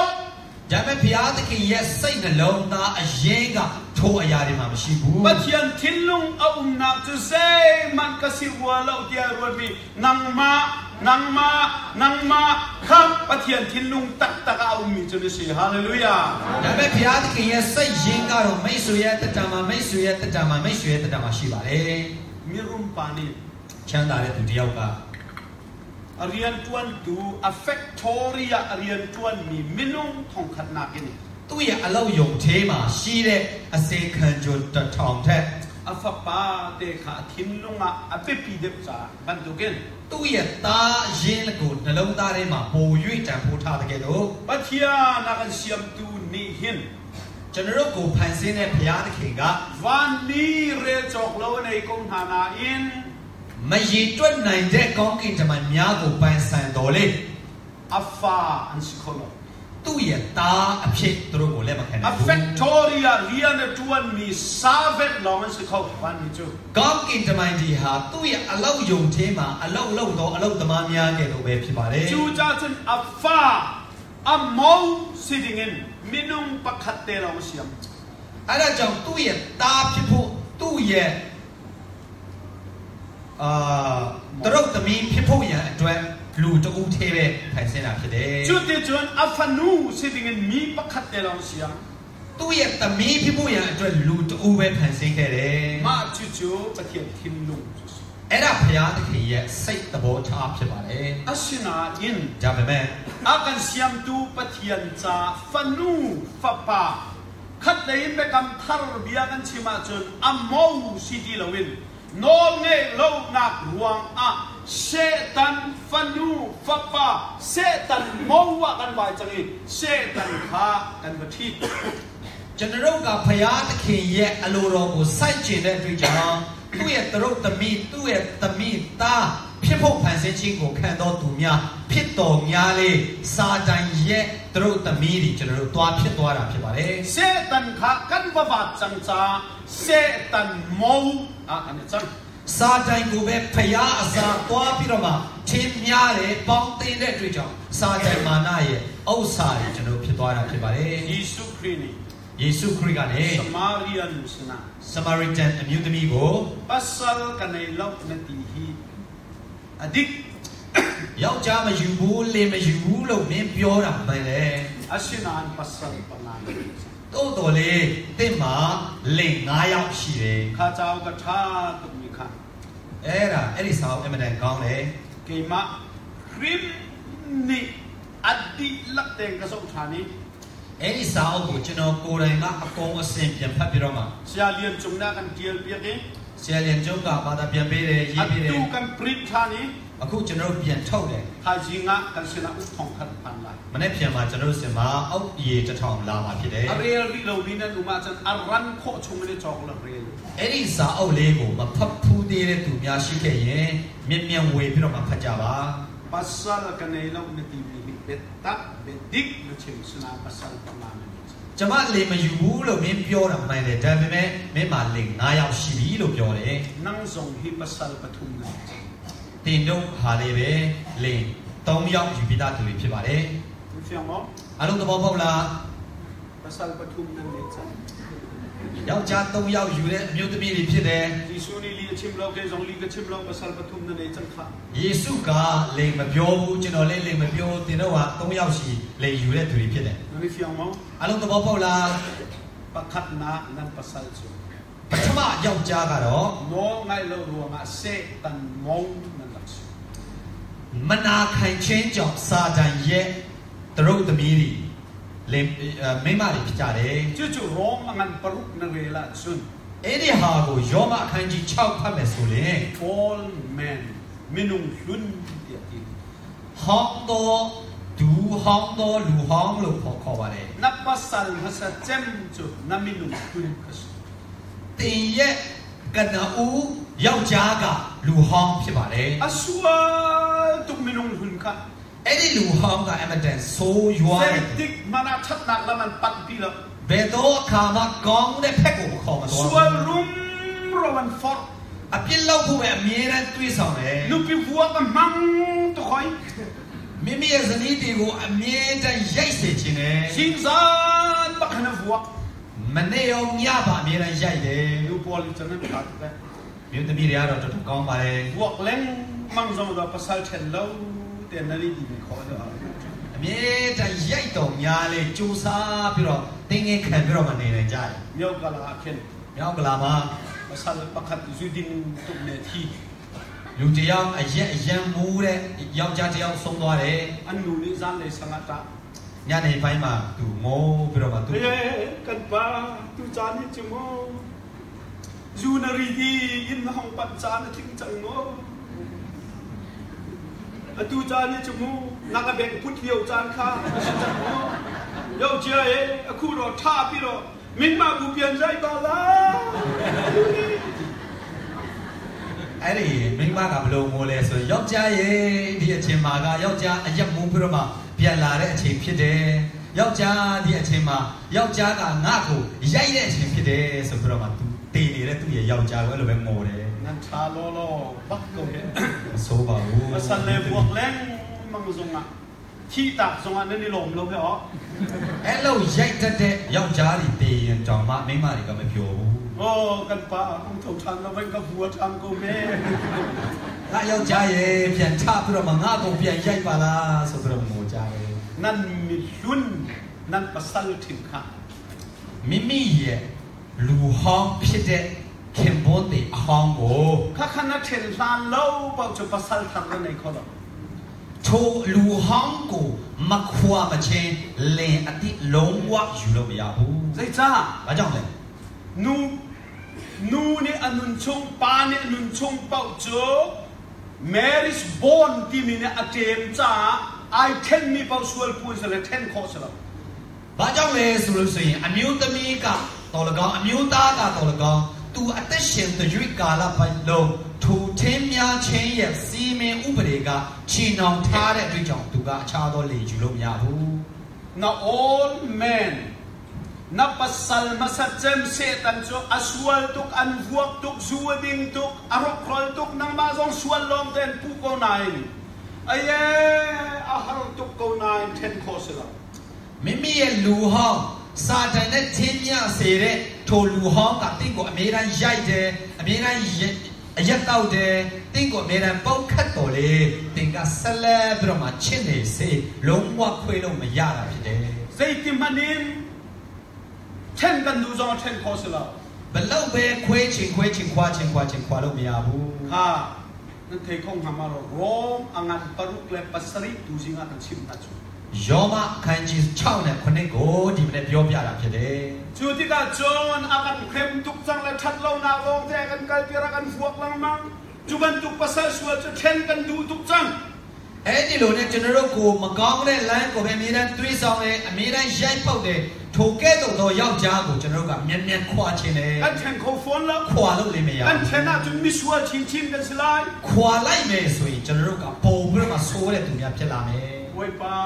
ဒါပေမဲ့ဘုရားသခင်ရဲ့စိတ်နှလုံးသားအရင်ကထိုအရာတွေမှာမရှိဘူး Patian thinlung a um na chu se man ka si wala utia rubi nang ma nang ma nang ma kham patian thinlung tak tak a um mi chu ne se hallelujah. ဒါပေမဲ့ဘုရားသခင်ရဲ့စိတ်ရင်းကတော့မိတ်ဆွေရဲ့တက်တာမှာမိတ်ဆွေရဲ့တက်တာမှာမိတ်ဆွေရဲ့တက်တာမှာရှိပါတယ် Mirum pani ချမ်းသာတဲ့သူတစ်ယောက်က arian tuan tu affectoria arian tuan mi minung thong khat na kin သူ့ရဲ့အလောက်ယုံသေးမှာရှိတဲ့အစေခံကြွတစ်ထောင်ထက် afa pa te kha thinlunga ape pi dep sa ban tu ken သူ့ရဲ့သားအရင်းကိုနှလုံးသားထဲမှာပို၍တန်ဖိုးထားတဲ့ကဲတော့ Pathia nakan siam tu ni hin. ကျွန်တော်တို့ကိုဖန်ဆင်းတဲ့ဘုရားသခင်က Van ni re chok lo nei kong hana in. မရည်တွက်နိုင်တဲ့ကောင်းကင်တမန်များကိုပန်ဆန်တော်လေ Afa an sikolo. သူ့ရဲ့သားအဖြစ်သူတို့ကိုလက်မခံနိုင်ဘူး Affectoria ria ne tuan mi savet long an sikol van ni chu. ကောင်းကင်တမန်ကြီးဟာသူ့ရဲ့အလောက်ယုံသေးမှာအလောက်လောက်တော့အလောက်သမားများကဲ့သို့ပဲဖြစ်ပါတယ် Chu cha chen afa amau sitting in minung pakhat te long siam. အဲ့ဒါကြောင့်သူ့ရဲ့သားဖြစ်ဖို့သူ့ရဲ့အာတရုတ်သမီးဖြစ်ဖို့ရန်အတွက် လူတဦးသေးပဲဖန်ဆင်းတာဖြစ်တယ် Chu te chuan afanu sitting in mi pakhat te long siam. သူ့ရဲ့သမီးဖြစ်ဖို့ရန်အတွက်လူတဦးပဲဖန်ဆင်းခဲ့တယ် Ma chu chu pathia thin lung. အဲ့ဒါဘုရားသခင်ရဲ့စိတ်သဘောထားဖြစ်ပါတယ် Asina in ဒါပေမဲ့ akan siam tu pathian cha fanu fapa khat lein be kam thar bia kan chima chun amau sidi lawin no nge lo na ruang a setan fanu fapa setan mowa kan bai changi setan kha kan ba thi ကျွန်တော်တို့ကဘုရားသခင်ရဲ့အလိုတော်ကိုစိုက်ကျင်တဲ့အတွက်ကြောင့်သူ့ရဲ့တရုတ်သမီးသူ့ရဲ့သမီးသားဖြစ်ဖို့ဖန်ဆင်းခြင်းကိုခံတော်သူများဖြစ်တော်များလေစာတန်ရဲ့တရုတ်သမီးတွေကျွန်တော်တို့သွားဖြစ်သွားတာဖြစ်ပါတယ် setan kha kan ba ba chang cha setan mau a kan chang စာ တန်ကိုပဲဖျားအစာသွားပြီးတော့မှထင်းများတယ်ပေါင်းတင်တဲ့အတွက်ကြောင့်စာတန်မာနရဲ့ဥစ္စာတွေကျွန်တော်တို့ဖြစ်သွားတာဖြစ်ပါတယ် yesu christ ယေရှုခရစ်ကနေ samarian musna စမာရိတန်အမျိုးသမီးကို pasal kanay lauk na tihi adik ယောက်ျားမယူဘူးလင်မယူဘူးလို့မင်းပြောတာမှန်တယ် asinan pasal pangan တိုးတော်လေတင့်မှာလင်9ယောက်ရှိတယ် kha chao ka tha tu mi kha အဲ့ဒါအဲ့ဒီစာအုပ်အင်မတန်ကောင်းတယ် ke ma krim ni adi lak teng ka so thani အဲ့ဒီစာအုပ်ကိုကျွန်တော်ကိုယ်တိုင်ကအကုန်အစင်ပြန်ဖတ်ပြီးတော့မှ sia lian chung na kan tiel pia ke ဆရာလင်ကျုံးကဘာသာပြန်ပေးတယ်ရေးပေးတယ် atu kan print thani အခုကျွန်တော်တို့ပြန်ထုတ်တယ် kha jinga kan sina u thong khan pan lai မနေ့ပြန်မှာကျွန်တော်တို့စင်မှာအောက်ရေတစ်ထောင်လာမှာဖြစ်တယ် ariel ri lo ni na uma chan aran kho chung ni chok la rel အဲ့ဒီစာအုပ်လေးကိုမဖတ်ဖူးသေးတဲ့သူများရှိခဲ့ရင်မြင်မြန်ဝေပြီးတော့မှဖတ်ကြပါ pasal kanay lang na TV betak bedik na chim suna pasal pangalan. ကျမလေမယူဘူးလို့မင်းပြောတာမှန်တယ်ဒါပေမဲ့မင်းမလေ9ယောက်ရှိပြီလို့ပြောတယ် Nang zong hi pasal patum na. တင်တို့ဟာလေးပဲလေ3ယောက်ယူပြီးသားသူတွေဖြစ်ပါတယ် Fiyang mo? အလုံးသဘောပေါက်လား Pasal patum na ni chan. ယောက်ျား3ယောက်ယူတဲ့အမျိုးသမီးတွေဖြစ်တယ် Di suni li chim lo kay zong li ka chim lo pasal patum na ni chan kha. ယေရှုကလေမပြောဘူးကျွန်တော်လည်းလေမပြောတင်တော့ဟာ3ယောက်ရှိလေယူတဲ့သူတွေဖြစ်တယ် Nani fiyang mo? အလုံးသဘောပေါက်လား Pakat na nan pasal so. ပထမယောက်ျားကတော့ No ngai lo ruwa nga se tan mong nan laksu. မနာခံချင်းကြောင့်စာတန်ရဲ့သူတို့သမီးတွေလေအဲမိန်းမတွေဖြစ်ကြတယ် Chu chu rong angan paruk na rela sun. အဲ့ဒီဟာကိုယောမအခန်းကြီး6ဖတ်မယ်ဆိုရင် All men minung lun dia ti. ဟောင်းတော်ဒူဟောင်းတော်လူဟောင်းလို့ခေါ်ခေါ်ပါတယ် Na pasal hasa chem chu na minung lun kas. တင်ရဲ့ကနဦး ယောက်ျားကလူဟောင်းဖြစ်ပါတယ် Aswa tuk minung lun ka. အဲ့ဒီလူဟောင်းကအမတန်ဆိုးရွားတယ် Septik mana chat nak laman pat pila. ဘယ်တော့အခါမှကောင်းတဲ့ဖက်ကိုမခေါ်မသွား Sual ဘူး rum roman fort. အပြစ်လောက်ဖို့ပဲအမြဲတမ်းတွေးဆောင်တယ် Nu pi vuak ka mang to khoi. မိမိရဲ့ဇနီးတွေကိုအမြဲတမ်းရိုက်စေခြင်းနဲ့ Sin zan ba kana vuak. မနေ့ရောညပါအမြဲတမ်းရိုက်တယ် Nu pol chanan ka ta. မြို့သမီးတွေကတော့တော်တော်ကောင်းပါတယ် Vuak leng mang zong da pasal chen lo. Te na li di kho da. အမြဲတမ်းရိုက်တော်များလေစူးစားပြီးတော့တင်းငယ်ခံပြီးတော့မနေနိုင်ကြဘူး Myo ka la khen. မြောက်ကလာမှာ Pasal pakat zudin tuk ne thi. လူတစ်ယောက်အရက်အရန်မူးတဲ့ယောက်ျားတစ်ယောက်ဆုံးသွားတယ် An nu ni zan le sangata. ညနေပိုင်းမှာသူငိုးပြီးတော့မှသူ Eh, kan pa tu jani chumo. Zu na ri di in hong pat chan thing chang mo. A tu jani chumo na ka bek put liu chan kha. Yo chia e a khu ro tha pi ro min ma bu pian jai ba la. အဲ့ဒီမိန်းမကဘလို့ငိုလဲဆိုရင်ယောက်ျားရဲ့ဒီအချိန်မှာကယောက်ျားအရက်မူးပြီးတော့မှပြန်လာတဲ့အချိန်ဖြစ်တယ်ယောက်ျားဒီအချိန်မှာယောက်ျားကငါ့ကိုရိုက်တဲ့အချိန်ဖြစ်တယ်ဆိုပြီးတော့မှသူ တည်နေတဲ့သူ့ရဲ့ယောက်ျားကိုအဲ့လိုပဲငိုတယ် Nan tha lo lo bak ko he. မဆိုးပါဘူး Pasal le buak leng mang zonga. Thi tak zonga ne ni lom lo he o. အဲ့လိုရိုက်တတ်တဲ့ယောက်ျားတွေတည်ရင်တောင်မှမိန်းမတွေကမပြောဘူး Oh, kan pa ang thau than la wen ka bua tham ko me. ငါယောက်ျားရဲ့ပြန်ချပြီးတော့မှငါ့ကိုပြန်ရိုက်ပါလားဆိုပြီးတော့ငိုကြတယ် Nan mi lun nan pasal thin kha. မိမိရဲ့ လူဟောင်းဖြစ်တဲ့ခင်ဘွန်းတွေအဟောင်းကို Kha khana thel lan lo pau chu pasal thar la nei khola. ထိုလူဟောင်းကိုမခွာမချင်းလင်အတိလုံးဝယူလို့မရဘူး Zai cha. ။ဘာကြောင့်လဲ Nu nu ni anun chung pa ni anun chung pau chu. Marriage born ti mi ne atem cha. I ten mi pau sual pu sa le ten kho sa la. ။ဘာကြောင့်လဲဆိုလို့ဆိုရင်အမျိုးသမီးက တော်လကောင်းအမျိုးသားကတော်လကောင်းသူအသက်ရှင်တဲ့ရွေးကာလပတ်လုံးထိုထင်းများချင်းရဲ့စီမင်းဥပဒေကချီနှောင်ထားတဲ့အတွက်ကြောင့်သူကအခြားသောလေယူလို့မရဘူး Na all men na pasal masacem setan so aswal tuk an vuak tuk zuwading tuk arok krol tuk nang mazong swal lom ten pu ko nain aye ahar tuk ko nain ten ko sila မိမိရဲ့လူဟောင်း စာတန်နဲ့ချင်းမြစေတဲ့ထိုလူဟောင်းကတင့်ကိုအမြဲတမ်းရိုက်တယ်အမြဲတမ်းရက်အရက်တောက်တယ်တင့်ကိုအမြဲတမ်းပေါက်ခတ်တော်လေတင်ကဆက်လက်ပြီးတော့မှချစ်နေစေလုံးဝခွေးလို့မရတာဖြစ်တယ် Zai manin ten kan du zong ten ko sila ဘလောက်ပဲခွေးချင်ခွေးချင်ခွာချင်ခွာချင်ခွာလို့မရဘူး ha nan thei khong hamaro rom angan paruk le pasari tu singa kan sim na chu ယောမအခန်းကြီး6နဲ့9ကိုဒီမနေ့ပြောပြတာဖြစ်တယ်။သူတိကဂျွန်အကန်ခမ်တုတ်ချန်လက်ထတ်လောနာဝေါတဲကန်ကယ်ပြရကန်ဖွက်လန်မန်ဂျူဘန်တုပဆာဆွတ်ထန်ကန်ဒူတုတ်ချန်အဲ့ဒီလိုနဲ့ကျွန်တော်တို့ကိုမကောင်းတဲ့လမ်းကိုပဲအမြဲတမ်းတွေးဆောင်တယ်အမြဲတမ်းရိုက်ပေါက်တယ်ထိုကဲ့သို့သောယောက်ျားကိုကျွန်တော်တို့ကမြန်မြန်ခွာခြင်းလေအထံကိုဖုန်းလောက်ခွာလို့လည်းမရအထံကသူမစ်ဝါချင်းချင်းကစလိုက်ခွာလိုက်မယ်ဆိုရင်ကျွန်တော်တို့ကပုံပြီးတော့မှဆိုးတဲ့သူများဖြစ်လာမယ်ဝိပါ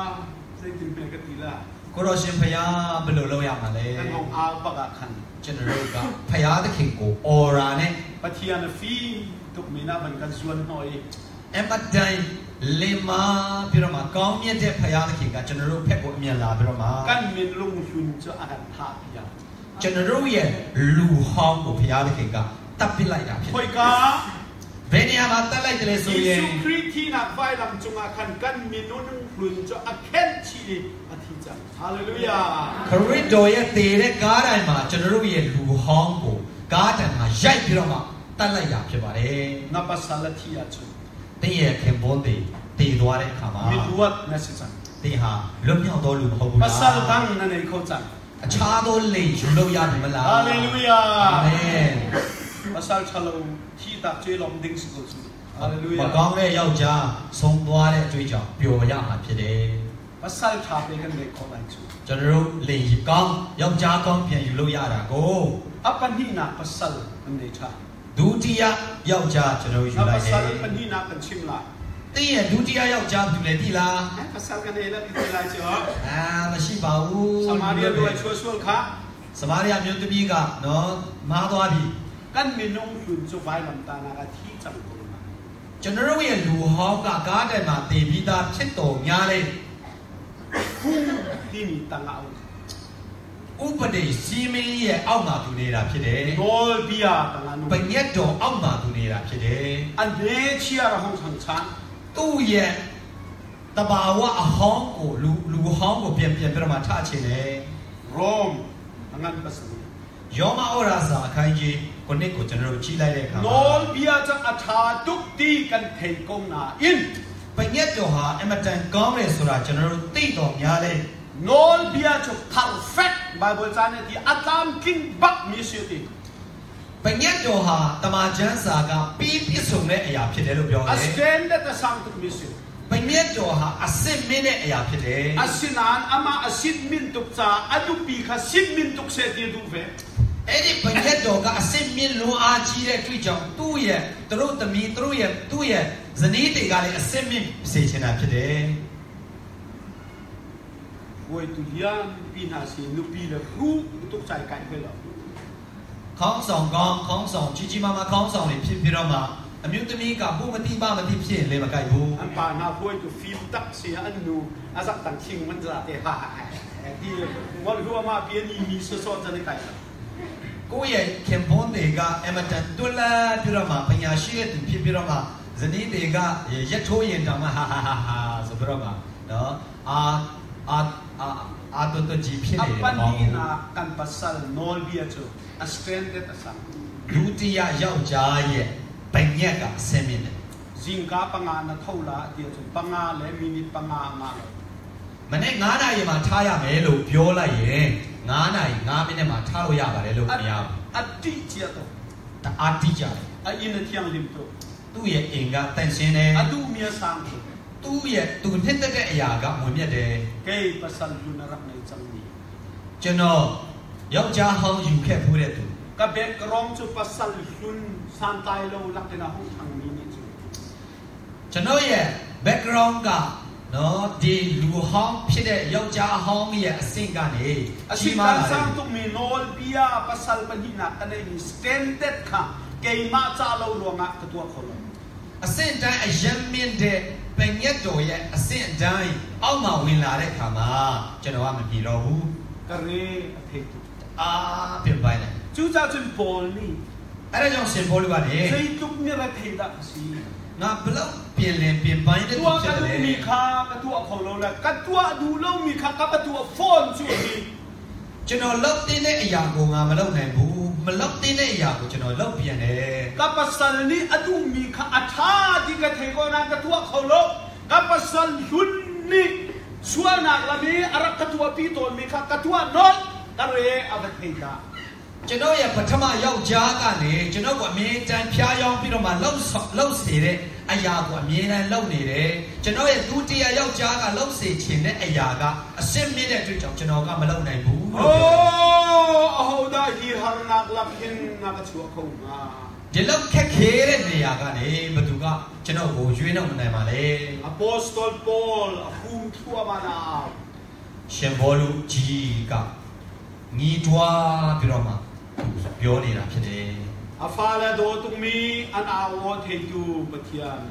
စိတ်ကြည်ပင်ကတိလားကိုတော်ရှင်ဖရာဘယ်လိုလုပ်ရမှာလဲတန်ဟောအာပကခန်ကျွန်တော်ကဖရာသခင်ကိုအော်ရာနဲ့ပတိယနဖီတုမီနာဘန်ကန်ဇွန်ဟိုအမတ်တိုင်းလေမာပြီးတော့မှကောင်းမြတ်တဲ့ဖရာသခင်ကကျွန်တော်တို့ဖက်ကိုအမြင်လာပြီးတော့မှကန်မင်လုံရှင်ချအဟန်ဟာပြကျွန်တော်ရဲ့လူဟောင်းကိုဖရာသခင်ကတပ်ပစ်လိုက်တာဖြစ်တယ်ခွေကား ဘယ်နေရာမှာတက်လိုက်တယ်လဲဆိုရင်ယေရှုခရစ်တီနာဖိုင်လမ်ချုံငါခန်ကန်မီနုနုပလွန်ချအခဲချီအထီးချဟာလေလုယာခရစ်တော်ရဲ့တည်တဲ့ကားတိုင်းမှာကျွန်တော်တို့ရဲ့လူဟောင်းကိုကားတန်မှာရိုက်ပြီးတော့မှတက်လိုက်တာဖြစ်ပါတယ်။နပါဆာလတီယာချုံတင်ရဲ့ခင်ဘွန်တေတည်သွားတဲ့အခါမှာမီဝတ်မက်ဆေ့ချ်တင်ဟာလွတ်မြောက်တော်လူမဟုတ်ဘူးလား။ပါဆာလတန်နဲ့ခေါ်ချအခြားသောလေယူလို့ရတယ်မလား။ဟာလေလုယာအာမင်။ မဆောက်ချလုံးခီတာကျွေးလုံးဒင်းစကိုစုဟာလေလုယာမကောင်းတဲ့ယောက်ျားဆုံးသွားတဲ့အတွေ့အကြုံပျော်ရမှာဖြစ်တယ်မဆောက်ထားပေးကနေခေါ်လိုက်စုကျွန်တော်တို့လေကောင်းယောက်ျားကောင်းပြန်ယူလို့ရတာကိုအပနိနာပဆလအနေထားဒုတိယယောက်ျားကျွန်တော်ယူလိုက်တယ်ပဆလပနိနာပချင်းလားတင်းရဲ့ဒုတိယယောက်ျားသူလည်းဒီလားပဆလကနေလည်းဒီလားကျော်အာမရှိပါဘူးစမာရီတို့ကချိုးဆွန်ခါစမာရီမြို့တပီးကနော်မားသွားပြီ kan minung kun chu bai lam ta na ga thi chang ko ma ကျွန်တော်တို့ရဲ့လူဟောင်းကကားတိုင်မှာတည်ပြီးသားဖြစ်တော်များလေခုဒီနီတန်လာအောင်ဥပဒေစီမင်းရဲ့အောက်မှာသူနေတာဖြစ်တယ်။ဒေါ်ဘီယာတလာနုပညက်တော်အောက်မှာသူနေတာဖြစ်တယ်။အန်ဒေချီယာရဟောင်းဆန်ချန်သူ့ရဲ့တဘာဝအဟောင်းကိုလူလူဟောင်းကိုပြန်ပြန်ပြတော့မှထချင်တယ်။ရောမ်ငန်ပတ်စယောမဩရာစာအခန်းကြီး ကိုနှစ်ကိုကျွန်တော်တို့ကြီးလိုက်တဲ့အခါ Nol bia cha atha duk ti kan thei kong na in ပညတ်တော်ဟာအမတန်ကောင်းတယ်ဆိုတာကျွန်တော်တို့သိတော်များလဲ Nol bia cha perfect Bible cha ne ti atlam king bak mi shi ti ပညတ်တော်ဟာတမန်ကျမ်းစာကပြီးပြည့်စုံတဲ့အရာဖြစ်တယ်လို့ပြောတယ် A standard the sound of mission ပညတ်တော်ဟာအစစ်မင်းတဲ့အရာဖြစ်တယ်အစနန်အမအစစ်မင်းတုတ်စာအတုပီခစစ်မင်းတုတ်စေတီဒူဖေ အဲ့ဒီဘညက်တော်ကအစစ်မြင့်လွန်အားကြီးတဲ့တွေ့ကြောင်သူ့ရဲ့သူတို့သမီးသူတို့ရဲ့သူ့ရဲ့ဇနီးတွေကလည်းအစစ်မြင့်စေချင်တာဖြစ်တယ်ဝေတူလျာပိနာစီနုပိလခုတုတ်ဆိုင်ကိုင်ဖဲလောခေါင်းဆောင်ကောင်းခေါင်းဆောင်ကြီးကြီးမားမားခေါင်းဆောင်တွေဖြစ်ပြီးတော့မှအမျိုးသမီးကဘုမတိပါမတိဖြစ်ရင်လည်းမကြိုက်ဘူးအပါနာပွေတူဖီတက်စီအန်နူအစတန်ချင်းဝန်ဇာတေဟာဒီဝါလူအမပီနီမီဆောဆောဇာနေကိုင် ကိုယ့်ရဲ့ခင်ပွန်းတွေကအမတန်တွလန်းပြီးတော့မှပညာရှိတဲ့သူဖြစ်ပြီးတော့မှဇနီးတွေကရက်ထိုးရင်တောင်မှဟာဟာဟာဟာဆိုပြီးတော့မှနော်အာအာအာအာတတကြီးဖြစ်နေတယ်ပေါ့အပန်ဒီနာကန်ပဆယ်နောလ်ဘီယချိုအစတန်တက်အဆမ်ဒုတိယယောက်ျားရဲ့ပညက်ကဆင်းမြင့်တယ်ဇင်ကာပငါနထောက်လာအတည်းဆိုပငါလဲမိနစ်ပငါငါမနေ့9နာရီမှာထားရမယ်လို့ပြောလိုက်ရင် 9နာရီ9မိနစ်မှာထားလို့ရပါတယ်လို့မရဘူးအတိကျတော့တအားတိကျတယ်အရင်ကပြောင်းလိမ့်တော့သူ့ရဲ့အိမ်ကတန့်ရှင်းတယ်အတူမြဆန်းတယ်သူ့ရဲ့သူနှစ်သက်တဲ့အရာကဝင်မြက်တယ်ကဲပစံလူနရပ်နေစံဒီကျွန်တော်ယောက်ျားဟောင်းယူခဲ့ဖို့တဲ့သူကဘက်ကရောင်းချပစံလူစန်တိုင်လောလက်တနာဟုတ်ထံမီနီကျွန်တော်ရဲ့ background က နော်ဒီလူဟောင်းဖြစ်တဲ့ယောက်ျားဟောင်းရဲ့အဆင့်ကနေအစီကြီးတမားန်လာဆတယ်န်တုမီနိုလ်ဘီယာပစလ်ပဒီနာကနေမီစတန်ဒတ်ခါကေမာချာလောလောငါကတူခေါ်လောအဆင့်တိုင်းအယံမြင့်တဲ့ပညတ်တော်ရဲ့အဆင့်တိုင်းအောက်မှာဝင်လာတဲ့ခါမှာကျွန်တော်ကမပြေတော့ဘူးကရေအဖေတူအာပြင်ပိုင်းတယ်ကျူချာချင်ပေါ်နီအဲ့ဒါကြောင့်ရှင်ဘောလူကနေဖေတုမီရဖေဒါစီ ငါဘလောက်ပြင်လင်ပြင်ပိုင်းတဲ့တူသူကဖြစ်တူတယ်မီခါကတူခေါ်လောလကတူဒူလောမီခါကပတူဖုန်းချူဒီကျွန်တော်လောက်တင်းတဲ့အရာကိုငါမလုပ်နိုင်ဘူးမလောက်တင်းတဲ့အရာကိုကျွန်တော်လုပ်ပြန်တယ် kapasal ni adu mi kha atha di ka thei ko na ka tua kholo kapasal hun ni suana la mi ara ka tua pi ton mi kha ka tua non ka re ava thei da ကျွန် တော်ရဲ့ပထမယောက်ျားကနေကျွန်တော်ကိုအမြဲတမ်းဖျားယောင်းပြီးတော့မှလှုပ်ဆောင်လှုပ်စေတဲ့အရာကိုအမြဲတမ်းလုပ်နေတယ်ကျွန်တော်ရဲ့ဒုတိယယောက်ျားကလှုပ်စေခြင်းတဲ့အရာကအစင်မြင့်တဲ့အတွက်ကြောင့်ကျွန်တော်ကမလုပ်နိုင်ဘူးโอ้အဟောဒါဒီဟာနာကလပ်ခင်နာကချူအခုငါဒီလောက်ခက်ခဲတဲ့နေရာကနေဘသူကကျွန်တော်ကိုရွေးတော့မနိုင်ပါလေအပိုစတောပေါအခုထွာမနာရှင်ဘောလူကြီးကညီးတွားပြီးတော့မှ ပြောနေတာဖြစ်တယ်အဖာလာဒိုတုမီအန်အာဝတ်ဟေတူပတိယန်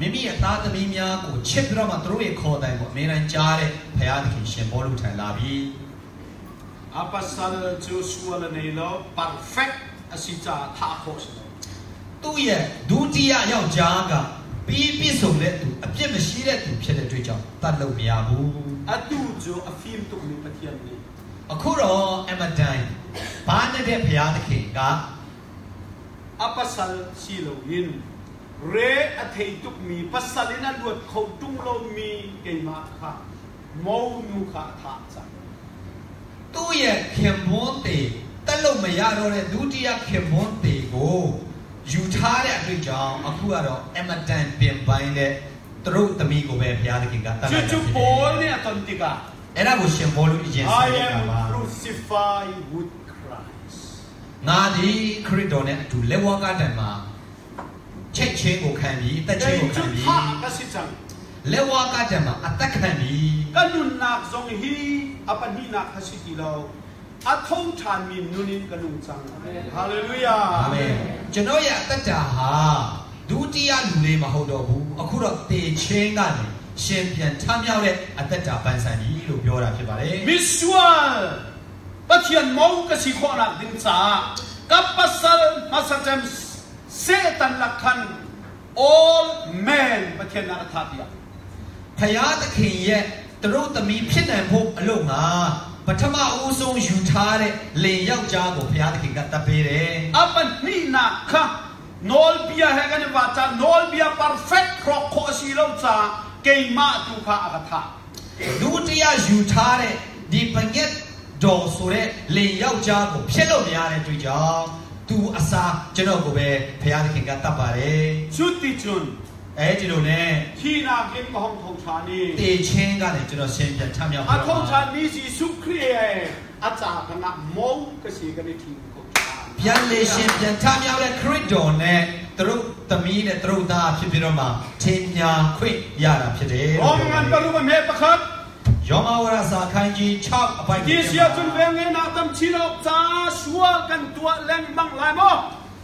မိမိရဲ့သားသမီးများကိုချစ်ပြီးတော့မှသူတို့ရဲ့ခေါ်တိုင်ကိုအမြဲတမ်းကြားတဲ့ဘုရားသခင်ရှင်ဘောလူထံလာပြီးအပစလဂျိုဆူလနေလော perfect အစီချာသာဖို့စလို့သူ့ရဲ့ဒုတိယယောက်ျားကပြီးပြည့်စုံတဲ့သူအပြစ်မရှိတဲ့သူဖြစ်တဲ့အတွက်ကြောင့်တတ်လို့မရဘူးအတူဂျိုအဖီမ်တုမီပတိယန်နီ အခုတော့အမတန်ဘာနဲ့တဲ့ဘုရားသခင်ကအပစလစီလိုယင်ရေအထေတုမီပစလနာဒွတ်ခုတုံလိုမီကေမာခာမောနုခာသာစာသူ့ရဲ့ခင်မွန်းတေတက်လို့မရတော့တဲ့ဒုတိယခင်မွန်းတေကိုယူထားတဲ့အတွက်ကြောင့်အခုကတော့အမတန်ပြင်ပိုင်းတဲ့သူတို့သမီးကိုပဲဘုရားသခင်ကတတ်လိုက်ချူတာချူဖြစ်တပေါ်ယ်နေအတန်တိကာ အဲ့ဒါကိုရှင်ဘောလူအရင်ဆက် I ရတာ am ပါ crucified with Christ ငါဒီခရစ်တော်နဲ့အတူလက်ဝါးကားတန်မှာချက်ချင်းကိုခံပြီးတက်ချင်းကိုခံ Kay ပြီး chu tha kasi chang လက်ဝါးကားတန်မှာအသက်ခံပြီး kanun nak zong hi apani nak kasi tilaw at thong chan min nunin kanung chang hallelujah အာမင်ကျွန်တော်ရဲ့အသက်တာဟာဒုတိယလူလေးမဟုတ်တော့ဘူးအခုတော့တေချင်းကနေ ရှင်ပြန်ထမြောက်တဲ့အသက်တာပန်းဆိုင်ကြီးလို့ပြောတာဖြစ်ပါတယ် visual pathian mau kasi kho nak ding cha kapasal masatem setan lakhan all men pathian nak thatia ဖယားသခင်ရဲ့သူတို့သမီးဖြစ်နိုင်ဖို့အလို့ငါပထမအဦးဆုံးယူထားတဲ့လင်ယောက်ျားကိုဖယားသခင်ကတတ်ပေးတယ် apan ni nak kha nol bia he kan ba cha nol bia perfect krok kho si lo cha keima tu kha agatha ဒုတိယယူထားတဲ့ဒီပညက်တော်ဆိုတဲ့လင်ယောက်ျားကိုဖြစ်လို့မရတဲ့တွေ့ကြောင့်သူအစာကျွန်တော်ကိုပဲဖယားသခင်ကတတ်ပါတယ် chuti chun အဲဒီလိုနဲ့ khi na kim ko hong thong cha ni တေချင်းကနေကျွန်တော်ရှင်ပြန်ထမြောက် a ပြီး thong တော့ cha ni si su krie a cha ka na mo ka si ka ni thi ko cha ပြန်လေရှင်ပြန်ထမြောက်တဲ့ခရစ်တော်နဲ့ သူတို့သမီးနဲ့သူတို့သားဖြစ်ပြီးတော့မှထင်ညာခွင့်ရတာဖြစ်တယ် Ong an paru ba me pakhat ယောမဝရစာခန်းကြီး6အပိုင် ki sia chun ve nge na tam chi lo cha suwa kan tua leng mang lai mo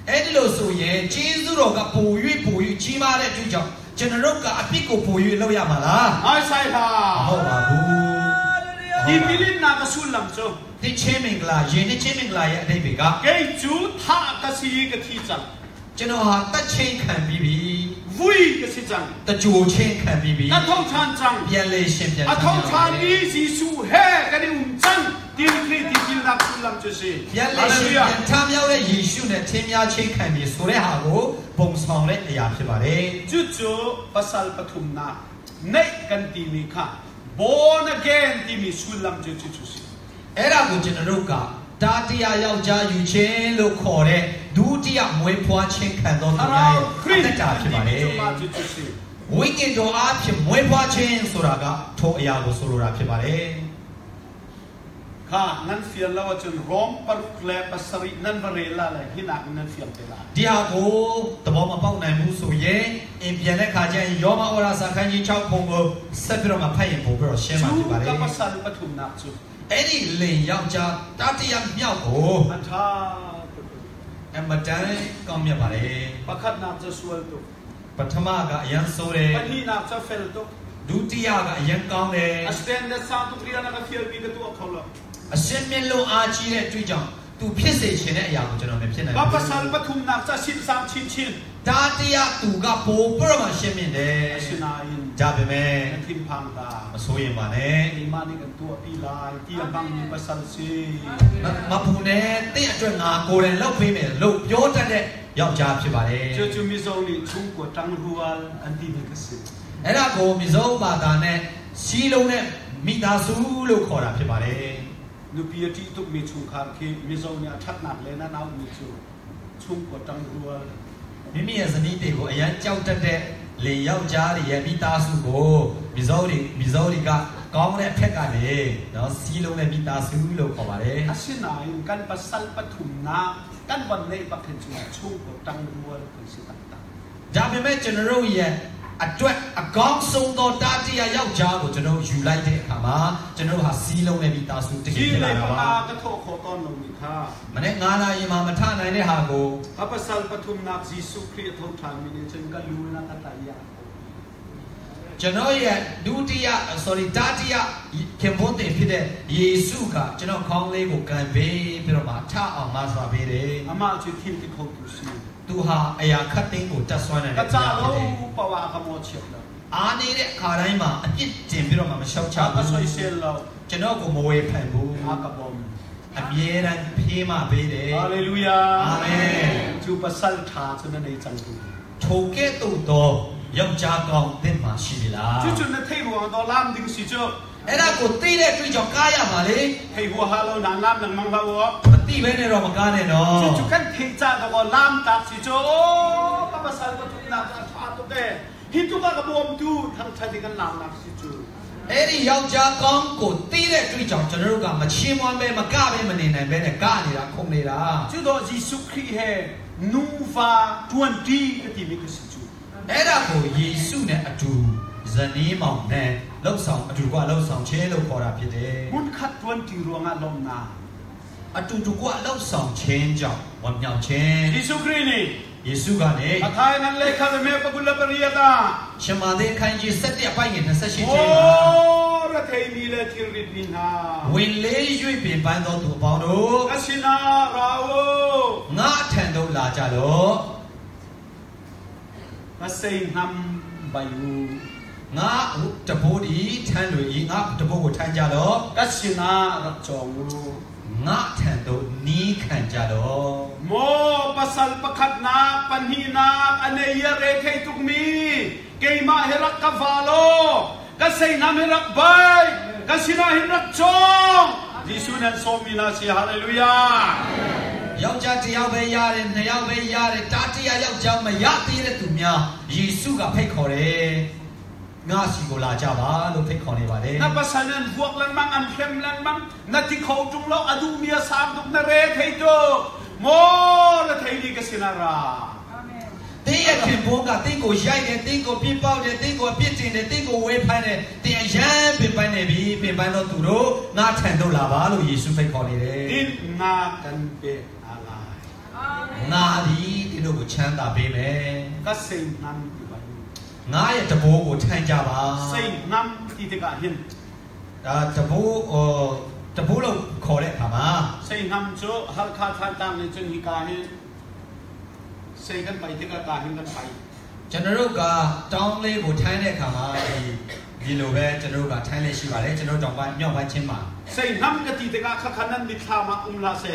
အဲ့ဒီလိုဆိုရင်ဂျေဇုတော်ကပို၍ပို၍ကြီးမားတဲ့အတွက်ကြောင့်ကျွန်တော်တို့ကအပြစ်ကိုပို၍လုပ်ရမှာလား ai sai မဟုတ် ha ပါဘူး di bilin na ka sul lam cho ဒီချင်းမင်္ဂလာယင်းနဲ့ချင်းမင်္ဂလာရဲ့အတိတ်တွေက ke chu tha ka si ka thi chang ကျွန်တော်ဟာတက်ချင်းခံပြီးပြီ vui ka si chang တကြိုချင်းခံပြီးပြီ na thong chan chang ပြန်လေရှင်ပြန် a thong chan ni si su he ka ni um chang din kri di bil na sul lam cho si ပြန်လေရှင်ပြန်ထမြောက်တဲ့ယေရှုနဲ့ထင်းများချင်းခံပြီးဆိုတဲ့ဟာကိုပုံဆောင်တဲ့အရာဖြစ်ပါတယ် chu chu pasal pathum na nei kan ti mi kha born again ti mi sul lam cho chu chu si အဲ့ဒါကိုကျွန်တော်တို့က တာတရားယောက်ျားယူခြင်းလို့ခေါ်တဲ့ဒုတိယမွေးဖွားခြင်းခံတော်သူများရဲ့ Hello အ Chris သက်တာဖြစ်ပါတယ် chu ma chu chu si ဝိညာဉ်တော်အားဖြင့်မွေးဖွားခြင်းဆိုတာကထိုအရာကိုဆိုလိုတာဖြစ်ပါတယ် kha nan fial lawa chun rom par kle pasari nan bare la la hina nan fial te la ဒီဟာကိုသဘောမပေါက်နိုင်ဘူးဆိုရင်အင်ပြန်တဲ့ခါကျရင်ယောမဩရာစာခန်းကြီး6ပုံကိုဆက်ပြီးတော့မှဖတ်ရင်ပို့ပြီးတော့ရှင်းမှာဖြစ်ပါတ chu ယ် ka pasal pathum na chu အဲ့ဒီလင်ယောက်ျားတတိယမြောက်ကို atha အမတန်ကောင်းမြတ်ပါလေ pakhat na cha sual to ပထမကအရန်ဆိုးတယ် pani na cha fel to ဒုတိယကအရန်ကောင်းတယ် asten da sa tu kriya na ka fial bi ka tu akhawla အရှင်းမြင့်လုံးအားကြီးတဲ့တွေ့ကြောင့်သူဖြစ်စေခြင်းတဲ့အရာကိုကျွန်တော်မဖြစ်နိုင် ka ဘူး pasal pathum na cha sin sam chin chin ဒါ တာတရားသူကပိုပရမရှိမြင်တယ်ရှင်နာယင်ဒါပေမဲ့အခင်ဖန်တာမဆိုးရင်ပါနဲ့ဒီမနိကတော့အီလာတီအပန်းမဆန်စီမပူနဲ့တင့်အတွက်ငါကိုယ်တိုင်လောက်ပေးမယ်လို့ပြောတတ်တဲ့ယောက်ျားဖြစ်ပါတယ်ချွချွမီဆုံးလီချုံကိုတန်ဟူအလ်အန်တီဘီကစီအဲ့ဒါကိုမီဆုံးပါတာနဲ့စီလုံးနဲ့မိသားစုလို့ခေါ်တာဖြစ်ပါတယ်နူပီတီတုမီချုံခါခေမီဆုံးညာထပ်နာလဲနာနောက်မီချုံချုံကိုတန်ဟူအလ် မိမိရဲ့ဇနီးတွေကိုအရန်ကြောက်တတ်တဲ့လေယောက်ျားတွေရဲ့မိသားစုကိုမီဇောရီမီဇောရီကကောင်းတဲ့အထက်ကနေနော်စီးလုံးနဲ့မိသားစုလို့ခေါ်ပါတယ်အရှင်နိုင်ကန်ပစလ်ပထုမနာကန်ဝန်နေပခင်ချူချူပတန်ရူဝလကိုစီတတ်တာဒါပေမဲ့ကျွန်တော်ရဲ့ အတွက်အကောင်းဆုံးသောတာတိယယောက်ျားကိုကျွန်တော်ယူလိုက်တဲ့အခါမှာကျွန်တော်ဟာစီးလုံးနဲ့ပြီးသားစုတကယ်ဖြစ်လာတာပါတထောခေါ်တော်လုံးမိခါမနေ့ငါးနာရီမှာမထနိုင်တဲ့ဟာကိုအပ္ပစံပထုမနာဇီစုခရစ်ထောက်ထားမိနေခြင်းကလူနာကတယကျွန်တော်ရဲ့ဒုတိယ sorry တတိယခင်ပွန်းတင်ဖြစ်တဲ့ယေရှုကကျွန်တော်ခေါင်းလေးကိုကန်ပေးပြီးတော့မှထအောင်မဆွာပေးတယ်အမအချစ်ခင်တခုသူစီ သူဟာအရာခတ်သိမ်းကိုတတ်ဆွမ်းနိုင်တယ်။တခြားလုံးပဝါကမောချစ်လို့အားနေတဲ့ခါတိုင်းမှာအပြစ်တင်ပြီးတော့မှမလျှောက်ချဘူး။ဘာဆိုရှယ်လို့ကျွန်တော်ကိုမဝေဖန်ဘူး။အကပေါ်အမြဲတမ်းပြေးမှပေးတယ်။ဟာလေလုယာ။အာမင်။သူပစလ်ထားစနေနေချန်သူ။ထိုကဲ့သို့သောယောက်ျားကောင်းသင်မှာရှိပြီလား။ကျွတ်ကျွတ်နဲ့ထိတ်ပေါ်တော့လမ်းဒီကိုစီချော အဲ့ဒါကိုသိတဲ့အတွက်ကြောင့်ကားရပါလေဟေဟူဟာလိုနာလမ်နံမန်ဟာဝမတိပဲနဲ့တော့မကားနဲ့နော်ချူကန်ခေချာတော့လမ်တာစီချိုပပဆာကတူနာတာဖာတုတဲ့ဟိတုကကဘုံတူထန်ချာဒီကန်လာလာစီချိုအဲ့ဒီယောက်ျားကောင်းကိုတီးတဲ့အတွက်ကြောင့်ကျွန်တော်တို့ကမချင်းမွမ်းပဲမကပဲမနေနိုင်ပဲနဲ့ကနေတာခုန်နေတာကျွတော်ယေရှုခရစ်ဟဲနူဖာ20ကတိမိကစီချိုအဲ့ဒါကိုယေရှုနဲ့အတူဇနီးမောင်နဲ့ လှုပ်ဆောင်အတူကလှုပ်ဆောင်ခြင်းလို့ခေါ်တာဖြစ်တယ် มุนคัดทวนตีรวงอารมณ์นา အတူတူကလှုပ်ဆောင်ခြင်းကြောင့်ဝမ်းမြောက်ခြင်း ยิสุครินี่ ယေရှုကနေ အထိုင်နလေခါမေပကုလပရိယတာ ရှင်မာသဲခိုင်းကြီး7ရက်ပိုင်းငယ်28ချိန် โอ้ မှာ ရထေနီလေခိရိပင်ဟာ ဝင်လေး၍ပင်ပန်းသောသူအပေါင်းတို့ အရှင်နာရာဝ ငါအထံသို့လာကြလော့ မစိန်ဟမ်ဘယူ ငါတဘိုးဒီထမ်းတွေဤငါတဘိုးကိုထမ်းကြလော့အရှင်နာရချောင်းငါထံသို့နီးခံကြလော့ mo pasal pakat na panhina aneya re kay tukmi kay mahirak kavalo kasi namirak bay kasi nahirak chong Jisunan somina si hallelujah ယောက်ျားတစ်ယောက်ပဲရတယ်နှစ်ယောက်ပဲရတယ်တားတရားယောက်ျားမရသေးတဲ့သူများယေရှုကဖိတ်ခေါ်တယ် ငါစီကိုလာကြပါလို့ဖိတ်ခေါ်နေပါတယ် Napasanan buwak lang mang amhem lang mang natikaw tung lo adu miya samduk na re kay to mo na tayo di ka sinara တင်းရဲ့ခင်ဘိုးကတင်းကိုရိုက်တယ်တင်းကိုပြစ်ပေါက်တယ်တင်းကိုအပြစ်တင်တယ်တင်းကိုဝေဖန်တယ်တင်းအရန်ပင်ပန်းနေပြီပင်ပန်းတော့သူတို့ငါထံသို့လာပါလို့ယေရှုဖိတ်ခေါ်နေတယ် din nga kan be alay ငါဒီဒီတို့ကိုချမ်းသာပေးမယ် kasi nam iba ငါရဲ့တဘိုးကိုထမ်းကြပါ say nam titikahin ဒါတဘိုးဟိုတဘိုးလို့ခေါ်တဲ့အခါမှာ say nam cho hal kha than tam ni chun hi kahin say kan pai tika kahin kan pai ကျွန်တော်တို့ကတောင်းလေးကိုထိုင်းတဲ့အခါမှာဒီဒီလိုပဲကျွန်တော်တို့ကထိုင်းလေးရှိပါတယ်ကျွန်တော်တို့တောင်ပိုင်းမြောက်ပိုင်းချင်းမှာ say nam ka titika kha khanan ni thama umla se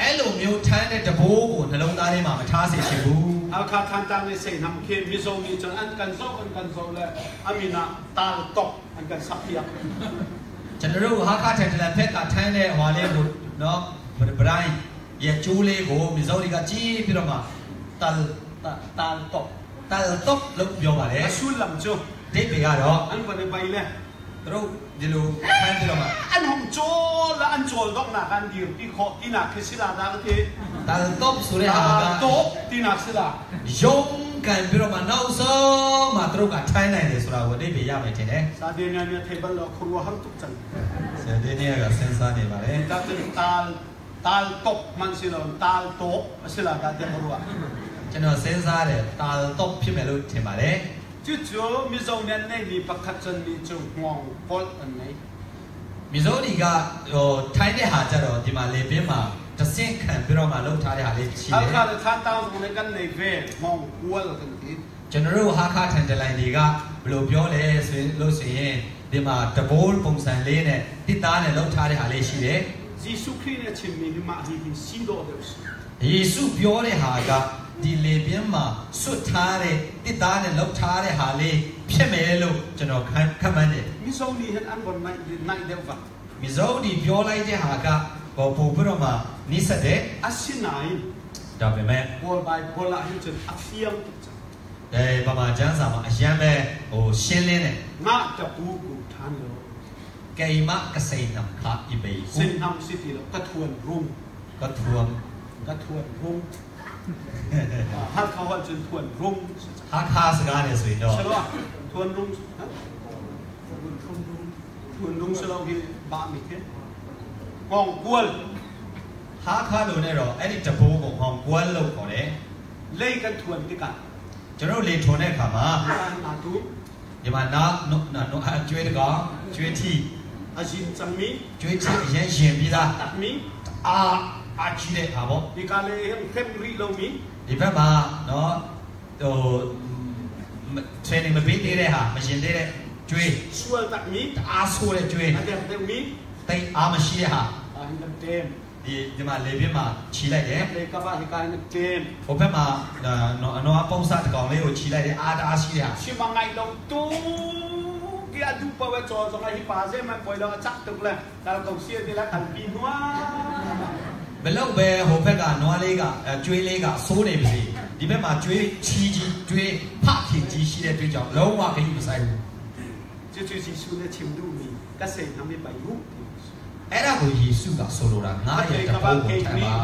အဲ့လိုမျိုးထိုင်းတဲ့တဘိုးကိုနှလုံးသားထဲမှာမထားစေချင်ဘူး hal kha than tam ni say nam ke mi zo mi chun an kan zo an kan zo le amina tal tok an kan sapia ကျွန်တော်တို့ဟာခါထန်တလန်ဖက်ကထိုင်းတဲ့ဟွာလေးကိုနော်ဗရိုင်းရဲ့ကျိုးလေးကိုမီဇောရီကကြီးပြီးတော့မှတန် tal tok တန်တော့လို့ပြောပါတယ် asul lam cho ဒိတ်တွေကတော့ an pa ne pai le သူတို့ ဒီလိုထိုင်းပြီးတော့မှ an hom cho la an chol dok na kan dir ti kho ti na ke sila da ke တန်တော့ဆိုတဲ့ဟာက to ti na sila ယုံကန်ပြီးတော့မှနောက်ဆုံးမှသူတို့ကထိုင်းနိုင်တယ်ဆိုတာကိုအဓိပ္ပာယ်ရမယ်ထင်တယ် sa de nya nya table lo khru har tuk chan ဆယ်ဒီနေ့ကစဉ်းစားနေပါတယ် da tin tal tal top man sila tal to sila da de khru ကျွန်တော်စဉ်းစားတယ်တာတော့ဖြစ်မယ်လို့ထင်ပါတယ် chu chu mi zo nen nei ni pakhat chan ni chu ngong pol an nei မီဇိုရီကဟိုထိုင်းတဲ့ဟာကြတော့ဒီမှာလေပင်းမှာတဆင့်ခံပြီးတော့မှလှုပ်ထားတဲ့ဟာလေးရှိတ al ယ် kha le than taw zo ne kan nei ve ngong wal kan ti ကျွန်တော်တို့ဟာခါထန်တလိုင်းတွေကဘယ်လိုပြောလဲဆိုလို့ဆိုရင်ဒီမှာတဘိုးပုံစံလေးနဲ့တစ်သားနဲ့လှုပ်ထားတဲ့ဟာလေးရှိတယ် jisu khri ne chim mi hi ma hi hi si do de ယေရှုပြောတဲ့ဟာက ဒီလေပြင်းမှာဆွတ်ထားတဲ့တစ်သားနဲ့လှုပ်ထားတဲ့ဟာလေးဖြစ်မယ်လို့ကျွန်တော်ခံခန့်မှန်းတယ် mi zo ni hen an bon nai nai de va မဇောဒီပြောလိုက်တဲ့ဟာကဘောပို့ပြီးတော့မှနိစတဲ့ Asinay, ဒါပေမဲ့ bol by bol a yun afiang အဲပမာကျမ်းစာမှာအရန်ပဲဟိုရှင်းလင်းတယ် nga ta pu ku than lo ကေမကစိန်နံခါဣဘေဟု sin nam city lo ka thuan rum ကထွမ် ka thuan rum ha ka wa chen thuan rum ဟာခါစကားနဲ့ဆိုရင်တော့ Salo thuan rum ha thuan rum salo ki ba mi ke ngong kwal ဟာခါလို့နဲ့တော့အဲ့ဒီတဘိုးကိုဟောင်းကွမ်းလို့ခေါ်တယ် lei kan thuan ti kan ကျွန်တော်လေထွန်တဲ့အခါမှာ na tu ဒီမှာနာနို့နာနို့အကျွေးတကောင်ကျွေးတီ ajin chang mi ကျွေးတီအရင်ရင်ပြီးသား tak mi အာ အာကြီးတဲ့ဟာပေါ့ di kale hem khem ri lo mi ဒီဘက်မှာနော်ဟို training မပေးသေးတဲ့ဟာမရင်သေးတဲ့ကျွေး sual tak mi အားဆိုးတဲ့ကျွေး ada te mi တိတ်အားမရှိတဲ့ဟာ ah hindam tem ဒီဒီမှာလေပြင်းမှာခြီလိုက်တယ် le ka ba hi kai na tem ဟိုဘက်မှာနော်အနော်အပုံစားတကောင်လေးကိုခြီလိုက်တယ်အားတအားရှိတဲ့ဟာ si mangai lo tu ki adu pa we cho so ngai pa je man poi lo chak tuk le dal ko sia ti la kan pi noa ဘလောက်ပဲဟိုဘက်ကနွားလေးကအဲကျွေးလေးကစိုးနေပြီဒီဘက်မှာကျွေးချီကြီးကျွေးဖခင်ကြီးရှိတဲ့တွေ့ကြောင့်လုံးဝခရီးမဆိုင်ဘူး je je si su le chim du mi ka se na mi bai hu အဲ့ဒါကိုယေရှုကဆိုလိုတာငါရဲ့ ke တ ka ဘိုး ba ကို ke ထမ်း mi ပါ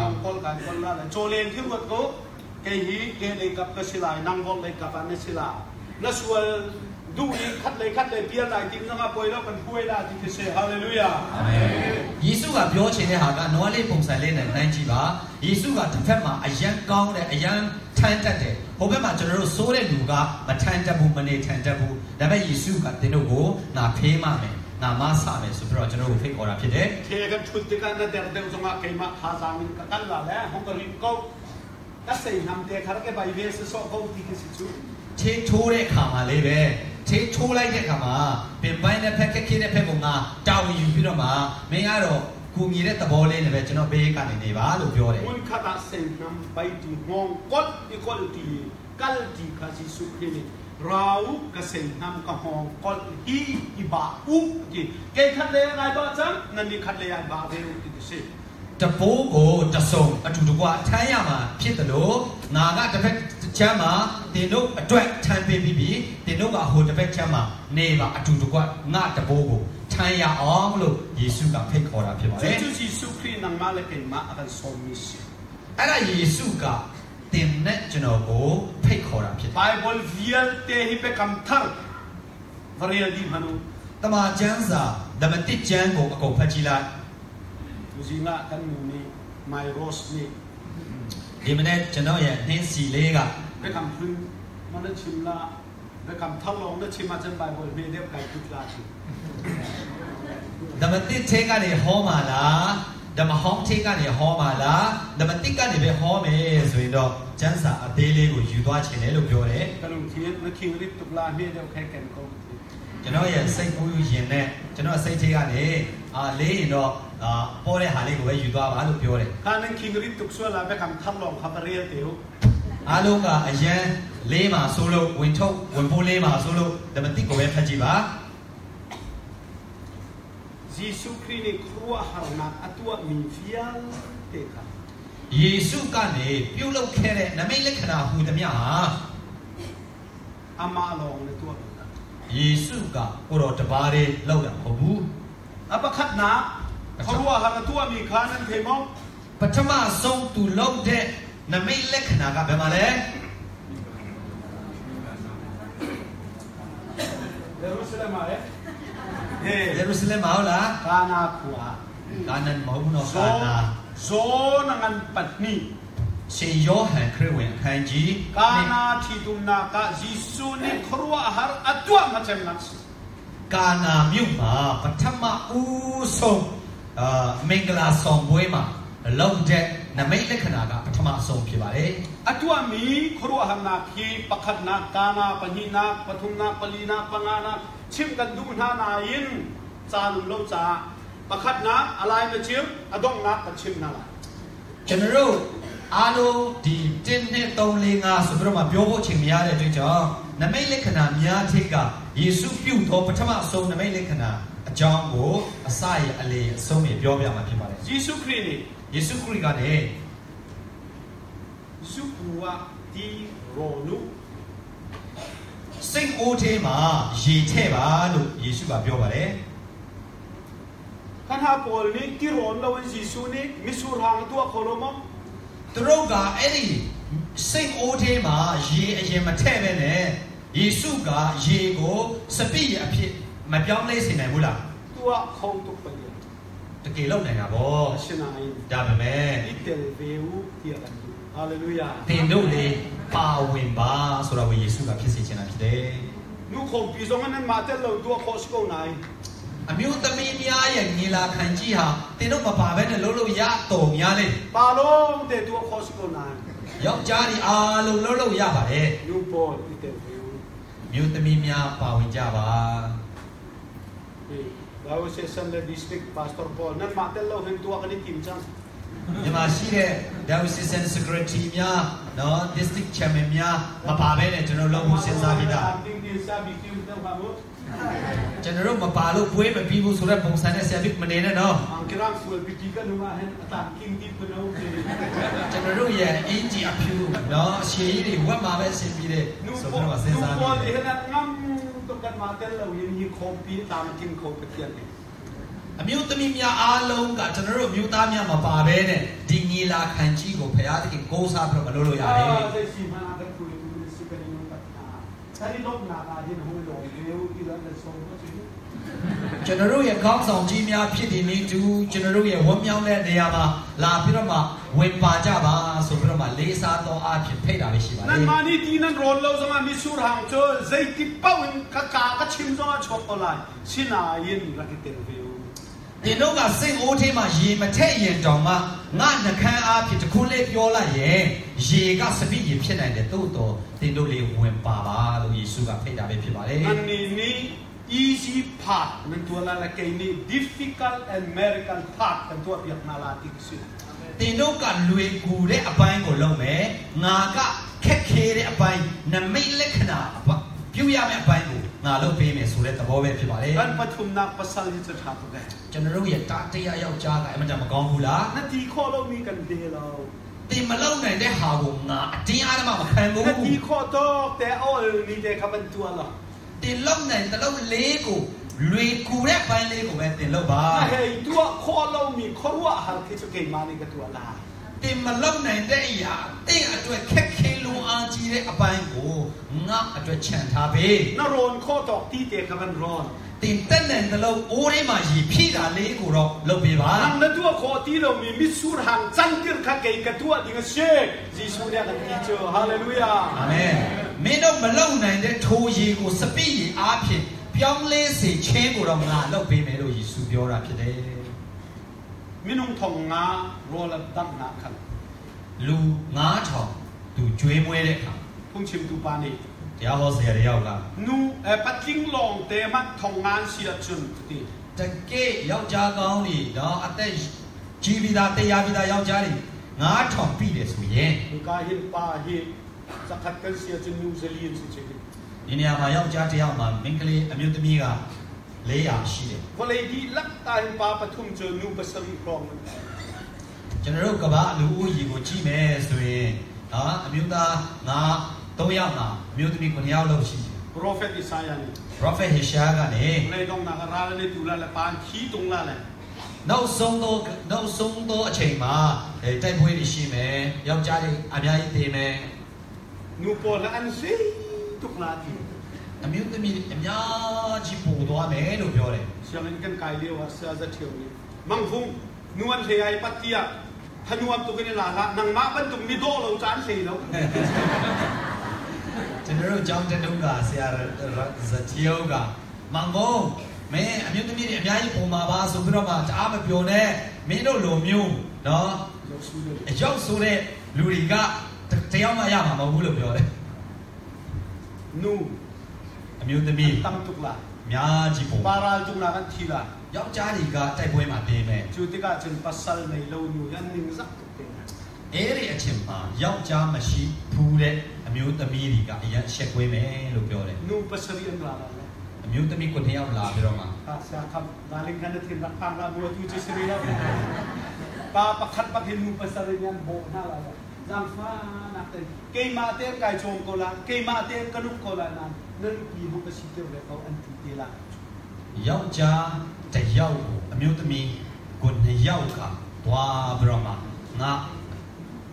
ngom kol kan kol la cho len thi wat ko ke hi ke le kap ka silai nang hol le kap an sila na sual du ni khat le khat le pia lai tin na poi lo kan poi la ti ke se hallelujah အာမင်ယေရှုကပြောချင်တဲ့ဟာကနွားလေးပုံစံလေးနဲ့နှိုင်းကြည့်ပါယေရှုကတစ်ဖက်မှာအယံကောင်းတယ်အယံထမ်းတတ်တယ်ဟိုဘက်မှာကျွန်တော်တို့စိုးတဲ့လူကမထမ်းတတ်ဘူးမနေထမ်းတတ်ဘူးဒါပေမဲ့ယေရှုကတင်းတို့ကိုငါဖေးမမယ်ငါမဆမယ်ဆိုပြီးတော့ကျွန်တော်တို့ဖိတ်ခေါ်တာဖြစ်တယ် thế kan chut ti kan na der de so ma ke ma ha za min ka kan la le hong ka ri ko ka sei nam te khar ke bai ve se so ko ti ke si chu ထေးထိုးတဲ့အခါမှာလေးပဲ ထေးထိုးလိုက်တဲ့အခါမှာပင်ပိုင်းတဲ့ဖက်ခက်ခဲတဲ့ဖက်ကောင်ကတောင်းယူပြီးတော့မှမင်းကတော့ကူညီတဲ့သဘောလေးနဲ့ပဲကျွန်တော်ဘေးကနေနေပါလို့ပြောတယ် mun kha ta sei nam bai ti hong kot ti kol ti kal ti kha si su ke ni rau ka sei nam ka hong kol hi i ba u ti ke khat le ngai ba chang nan ni khat le ai ba ve u ti se တပိုးကိုတဆုံအတူတကွထမ်းရမှာဖြစ်တယ်လို့ငါကတစ်ဖက် ချမ်းမှာတင်တို့အတွက်ထမ်းပေးပြီးပြီတင်တို့ကဟိုတစ်ဖက်ချမ်းမှာနေပါအတူတကွငါတပိုးကိုထမ်းရအောင်လို့ယေရှုကဖိတ်ခေါ်တာဖြစ်ပါလေ chu chu si su kri nang ma le ke ma akan so mi si အဲ့ဒါယေရှုကတင်နဲ့ကျွန်တော်ကိုဖိတ်ခေါ်တာဖြစ်တယ် bible vial te hi pe kam thar varial di hanu တမန်ကျမ်းစာဓမ္မတိကျမ်းကိုအကုန်ဖတ်ကြည့်လိုက် Zinga kan mu ni my rose ni ဒီမနေ့ကျွန်တော်ရဲ့နှင်းစီလေးက be kam phun man na chim la be kam thal long na chim ma chen bible me de kai put la chi ဓမ္မတိထဲကနေဟောမှာလားဓမ္မဟောင်းထဲကနေဟောမှာလားဓမ္မတိကနေပဲဟောမယ်ဆိုရင်တော့ကျမ်းစာအသေးလေးကိုယူသွားခြင်းလေလို့ပြောတယ် kan um thien na king rit tuk la me de kai ken ko ကျွန်တော်ရဲ့စိတ်ကူးယူရင်နဲ့ကျွန်တော်စိတ်ထဲကနေအာလေးရင်တော့အာပေါ်တဲ့ဟာလေးကိုပဲယူသွားပါလို့ပြောတယ် kan nan king rit tuk so la be kam thal long kha real teu အားလုံးကအရန်လေးမှာဆိုလို့ဝင်ထုတ်ဝင်ပိုးလေးမှာဆိုလို့ဓမ္မတိကိုပဲဖတ်ကြည့်ပါ jisu kri ni krua harna atua mi vial te kha ယေရှုကနေပြုတ်လုခဲ့တဲ့နမိတ်လက္ခဏာဟူသည်များဟာ ama long ne tua ယေရှုကကိုတော်တပါးလေးလောက်တာမဟုတ်ဘူး apa khat na krua harna tua mi kha nan the mo ပထမဆုံးသူလောက်တဲ့ နမိတ်လက္ခဏာကဘယ်မှာလဲ jerusalem ma eh ယေ eh ရုရှလင်မဟုတ်လား kana khua ကာနန်မဟုတ်ဘူးနော် zo ကာနာ zo nangan patni ရှင်ယောဟန်ခရစ်ဝင်အခန်းကြီး kana thi tum na ka jisu ni khruwa har atwa ma chem nak ကာနာမြို့မှာပထမဦးဆုံးအာမင်္ဂလာဆောင်ပွဲမှာ လောက်တဲ့နမိတ်လက္ခဏာကပထမဆုံးဖြစ်ပါတယ် atwa mi khruwa har na khi pakhat na kana pani na pathum na pali na panga na chim kan du na na in cha lu lo cha pakhat na alai na chim adong na ka chim na la ကျွန်တော်တို့အားလုံးဒီ1နဲ့3 4 5ဆိုပြီးတော့မှပြောဖို့ချိန်မရတဲ့အတွက်ကြောင့်နမိတ်လက္ခဏာများထိတ်ကယေရှုပြုသောပထမဆုံးနမိတ်လက္ခဏာအကြောင်းကိုအစရအလေအဆုံးတွေပြောပြမှာဖြစ်ပါတယ် Jesu Christ ယေရှုခရစ် ကလည်းစုပူဝတီရောနုစိတ်အိုးထဲမှာရေထဲ့ပါလို့ယေရှုကပြောပါတယ်ခဏပေါ်နေတီရောနဝဂျေဆုနေမဆူရဟန်တူခလိုမသူတို့ကအဲ့ဒီစိတ်အိုးထဲမှာရေအရင်မထည့်ပဲနဲ့ယေရှုကရေကိုစပိရအဖြစ်မပြောင်းလဲစေနိုင်ဘူးလားတူခေါတုပလီ တကယ်လောက်နိုင်တာဗောအရှင်နိုင်ဒါပေမဲ့ဒီတယ်ဗေဝတီရန်ဟာလေလုယာသင်တို့လေပါဝင်ပါဆိုတော့ယေရှုကဖြစ်စေချင်တာဖြစ်တယ်နုခုံပြီးဆုံးနဲ့မာတယ်လို့တူခေါ်စကုန်နိုင်အမျိုးသမီးများရဲ့ညီလာခံကြီးဟာသင်တို့မပါဘဲနဲ့လုံးလို့ရတော်များလေပါလုံးတဲ့တူခေါ်စကုန်နိုင်ယောက်ျားဒီအားလုံးလုံးလို့ရပါတယ်နုပေါ်ဒီတယ်ဗေဝအမျိုးသမီးများပါဝင်ကြပါဒါ ဝဆေဆန်တဲ့ district pastor Paul နဲ့မာတယ်လို့ဟင်တူကနေတင်ချမ်းမြန်မာရှိတဲ့ Diocesan Secretary များနော် District Chairman များမပါဘဲနဲ့ကျွန်တော်လုံးဖို့စဉ်းစားပြီးသားတင်းတင်းစားပြီးကျူတော့ပါမို့ကျွန်တော်တို့မပါလို့ပွဲမပြီးဘူးဆိုတဲ့ပုံစံနဲ့ဆရာဘစ်မနေနဲ့နော် ang kirang full biti ka numa hen atan king dit pa no ကျွန်တော်တို့ရဲ့အင်ဂျီအဖြူနော်အရှည်ကြီးတွေဝက်မှာပဲဆင်ပြီးတဲ့ nu ဆို po တော့စဉ်း nu စား po နေ di တယ် hen ngam to kan ma tel lo yin yi khom pi tam king khom pa tian ni အမျိုးသမီးများအားလုံးကကျွန်တော်တို့အမျိုးသားများမပါဘဲနဲ့ဒီညီလာခံကြီးကိုဖရာသခင်ကိုးစားပြီးတော့မလုပ်လို့ရတယ် ah sai si ma da ku ni ni si ka ni no ta ta ni lok na ga hin hu lo ni u ki da da so mo si ကျွန်တော်တို့ရဲ့ခေါင်းဆောင်ကြီးများဖြစ်တဲ့နေ့တူကျွန်တော်တို့ရဲ့ဝမ်းမြောက်တဲ့နေရာမှာလာပြီးတော့မှဝင်ပါကြပါဆိုပြီးတော့မှလေးစားတော်အဖြစ်ဖိတ်တာပဲရှိပါလေ nan ma ni ti nan ron lo zama mi sur hang cho zai ti pau in ka ka ka chim zama chok ko lai sina yin ra ki tel ve u တင်တို့ကစိတ်အိုးထဲမှာရေမထည့်ရင်တောင်မှငါနှကန်းအားဖြင့်တခုလေးပြောလိုက်ရင်ရေကစပိရေဖြစ်နိုင်တယ်သို့တော်တင်တို့လေးဝင်ပါပါလို့ယေရှုကဖိတ်တာပဲဖြစ်ပါလေ nan ni ni easy part nan tu la la kai ni difficult and miracle part kan tu piak na la ti si တင်တို့ကလွေကူတဲ့အပိုင်းကိုလုပ်မယ်ငါကခက်ခဲတဲ့အပိုင်းနမိတ်လက္ခဏာအပပြုရမယ့်အပိုင်းကိုငါလုပ်ပေးမယ်ဆိုတဲ့သဘောပဲဖြစ်ပါလေ kan pathum na pasal ni cha tha to ga ကျွန်တော်တို့ရဲ့တာတရားယောက်ျားကအမှန်တမ်းမကောင်းဘူးလား na ti kho lo mi kan de lo တင်မလုံနိုင်တဲ့ဟာကိုငါအတင်းအားမမခံဘူး na ti kho to te all ni de ka ban tu la တင်လုံနိုင်တဲ့လုံလေးကိုလွေကူတဲ့ပိုင်းလေးကိုပဲတင်လုံပါ na he tu kho lo mi kho wa ha ke chu ke ma ni ka tu la တင်မလုံနိုင်တဲ့အရာတင်အတွက်ခက်ခဲလွန်အားကြီးတဲ့အပိုင်းကိုငါအတွက်ခြံထားပေး na ron kho to ti te ka ban ron တင်တက်နိုင်တဲ့လုံအိုးထဲမှာရည်ဖြည့်တာလေးကိုတော့လုပ်ပေးပါ ang na tu kho ti lo mi mi sur hang chan tir kha ke ka tu ding she jisu ne ka ti cho hallelujah အာမင်မင်းတို့မလုံနိုင်တဲ့ထိုးရည်ကိုစပိရည်အားဖြင့်ပြောင်းလဲစေခြင်းကိုတော့ငါလုပ်ပေးမယ်လို့ယေရှုပြောတာဖြစ်တယ် minung thong nga ro la dang na khan လူ9000သူကျွေးမွေးတဲ့အခါ phung chim tu pa ni တရားဟောဆရာတယောက်က nu e patling long te ma thong ngan sia chun ti တကယ်ယောက်ျားကောင်းတွေနော်အသက်ကြီးပြီးသားတရားပြီးသားယောက်ျားတွေ9000ပြီတယ်ဆိုရင် nu ka hin pa hi sakat kan sia chun new zealand si che ဒီနေရာမှာယောက်ျားတစ်ယောက်မှာမိန်းကလေးအမျိုးသမီးက 400ရှိတယ် ko le di lak ta hin pa pathum cho nu pasali krong ကျွန်တော်တို့ကဘာလူဦးရေကိုကြည့်မယ်ဆိုရင်နော်အမျိုးသား9 3ယောက်မှာအမျိုးသမီး9ယောက်လောက်ရှိတယ် prophet isaiah ni Prophet Hishaya ကနေ le dong na ra le tu la la pan khi tung la la နောက်ဆုံးသောနောက်ဆုံးသောအချိန်မှာအဲတိုက်ပွဲတွေရှိမယ်ယောက်ျားတွေအများကြီးတည်မယ် nu po la an si tuk la ti အမျိုးသမီးတွေအများကြီးပို့သွားမယ်လို့ပြောတယ် sia men kan kai le wa sa za thiu ni mang phung nu an the ai patia hanuam tu kan la la nang ma ban tum ni do lo chan sei lo ကျွန်တော်တို့ကျောင်းတက်တုန်းကဆရာဇတိယောကမောင်ကုန်းမင်းအမျိုးသမီးတွေအများကြီးပုံမှာပါဆိုပြီးတော့မှတအားမပြောနဲ့မင်းတို့လိုမျိုးနော် lo su le အရောက်ဆိုတဲ့လူတွေကတယောက်မှရမှာမဟုတ်ဘူးလို့ပြောတယ် nu အ မျိုးသမီး tam tuk la အများကြီးပုံ paral tung la kan thi la ယောက်ျားတွေကတိုက်ပွဲမှာတင်းမယ် chu ti ka chen pasal nei lo nu yan ning zak tuk te အဲ့ဒီအချိန်မှာယောက်ျားမရှိဘူးတဲ့အမျိုးသမီးတွေကအရင်ရှက်ကွေးမယ်လို့ပြောတယ် nu pasali an la la အအမျိုးသမီးကိုနှစ်ယောက်လာပြီးတော့မှ Kasya kam galing ka na tinakpan na mo tu ci siriya. Pa pakat pak hinu pasarin yan bo na la. Jang fa na te. Kay ma te kay chong ko la. Kay ma te kanuk ko la na. Nan ki hu ka si te le ko an ti te la. ယောက်ျားတစ်ယောက်ကိုအမျိုးသမီးကိုနှစ်ယောက်ကသွားပြီးတော့မှငါ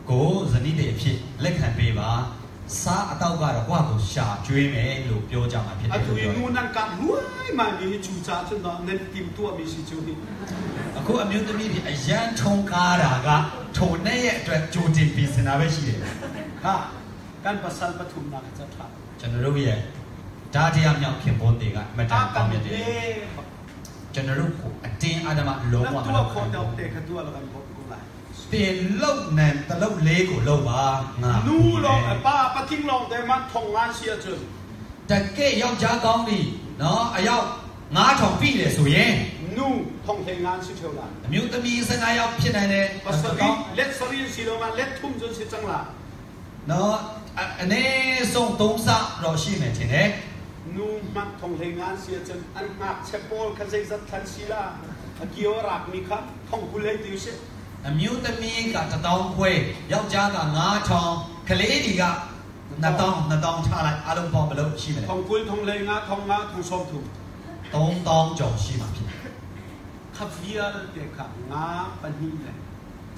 ကိုဇနီးတဲ့အဖြစ်လက်ခံပေးပါစားအတော့ကတော့ကိုယ့်ကိုရှာကျွေးမယ်လို့ပြောကြမှာဖြစ်တယ် At လို့ tu ပြောတယ် inu nan ka luai ma mi chu cha chen no nan tim tu mi si chu ni. အခုအမျိုးသမီးတွေအရန်ထုံကားတာကထုံနဲ့ရဲ့အတွက်ကြိုတင်ပြင်ဆင်တာပဲရှိတယ် Ha. Kan pasal patum na ka cha tha. ကျွန်တော်တို့ရဲ့ ဓာတရားမြောက်ခင်ပွန်းတွေကအမတန် Ta ကောင်း kan မြတ်တယ် de. ကျွန်တော်တို့ကိုအတင်းအဓမ္မလုံးဝ Nan မ tu လုပ် ko ဘူး ta te ka tu la kan bo ko la. တင်လုံနဲ့တလုတ်လေးကိုလုံပါငါ Nu lo pa pa ting lo de man thong ngan sia chu. တကယ်ယောက်ျားကောင်းပြီနော်အယောက်9000ပြီလေဆိုရင် Nu thong the ngan si chu la. အမျိုးသမီး15ယောက်ဖြစ်နိုင်တယ် Pasari let sari si lo man let thum chu si chang la. နော်အအနေဆုံး3ဆတော့ရှိမယ်ထင်တယ် Nu mak thong the ngan sia chen an mak che pol ka sei zat than si la. A kio rak mi kha thong hu le tiu se. အမျိုးသမီးက1000ခွဲယောက်ျားက9000ကလေးတွေက2000 2000ထားလိုက်အားလုံးပေါင်းဘယ်လောက်ရှိမလဲ Thong kul thong le nga thong nga thong som thu. 3000ကျော်ရှိမှာဖြစ်တယ် Kha via te kha nga pan hi le.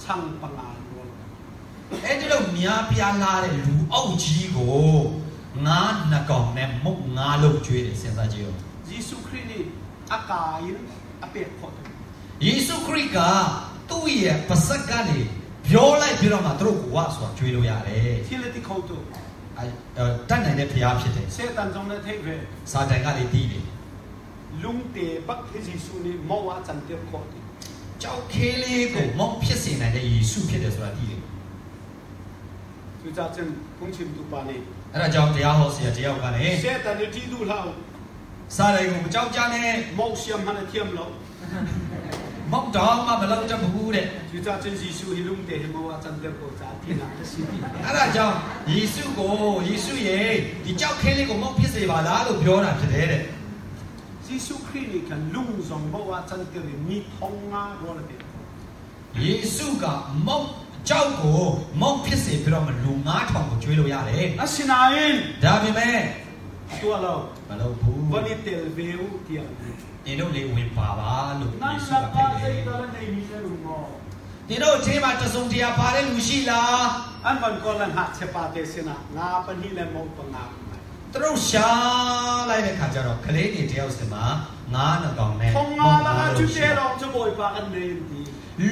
Chang pa nga lo. အဲ့ဒီလိုများပြားလာတဲ့လူအုပ်ကြီးကို ငါးနှကောင်နဲ့မုတ်ငါးလုံးကျွေးတယ်စဉ်းစားကြည့်ဦး Jesu Christ ni akayin apek pho. ယေရှုခရစ်ကသူ့ရဲ့ပါစက်ကနေပြောလိုက်ပြီးတော့မှသူတို့ကဝါဆိုတာကျွေးလို့ရတယ် Thi le ti khau tu. အဲတတ်နိုင်တဲ့ဖရားဖြစ်တယ် Se tan jong na thei ve. စာတန်ကလည်းတီးတယ် Lung te bak hi Jesu ni mo wa chan te kho ti. ကြောက်ခဲလေးကိုမောက်ဖြစ်စေနိုင်တဲ့ယေရှုဖြစ်တယ်ဆိုတာတီးတယ် Tu cha chen kung chim tu pa ni. အဲ့ဒါကြောင့်တရားဟောဆရာတယောက်ကလည်း Se tan ni ti du lao. စာရိုင်ကိုမကြောက်ကြနဲ့ Mo siam han thiam lo. မောက်တော့မှမလောက်တတ်ဘူးတဲ့ Tu cha chen Jesu hi lung te hi mo wa chan te ko cha ti na ta si ti. အဲ့ဒါကြောင့်ယေရှုကိုယေရှုရဲ့ဒီကြောက်ခဲလေးကိုမောက်ဖြစ်စေပါလားလို့ပြောတာဖြစ်တယ်တဲ့ Jesu Christ ni kan lung zong mo wa chan te ni thong nga ro la te. ယေရှုကမောက် ကြောက်ကိုမောက်ဖြစ်စေပြီးတော့မလူ9000ကိုကျွေးလို့ရတယ် Asinain ဒါပေမဲ့ tu lo. မလုပ်ဘူး Vani tel veu ti al. ဒီတို့လေးဝင်ပါပါလို့ယေ Nan ရှု la က pa ဖိတ်တယ် se ta la nei mi le lu mo. ဒီတို့အချင်းမှာတစုံတရာပါတဲ့လူရှိလား An van ko lan ha che pa te sina. Nga pan hi le mo pa nga. သူတို့ရှာလိုက်တဲ့ခါကျတော့ကလေးတွေတယောက်စင်မှာငားနှကောင်နဲ့ Thong nga la ha chu te long chu boy pa an nei ti.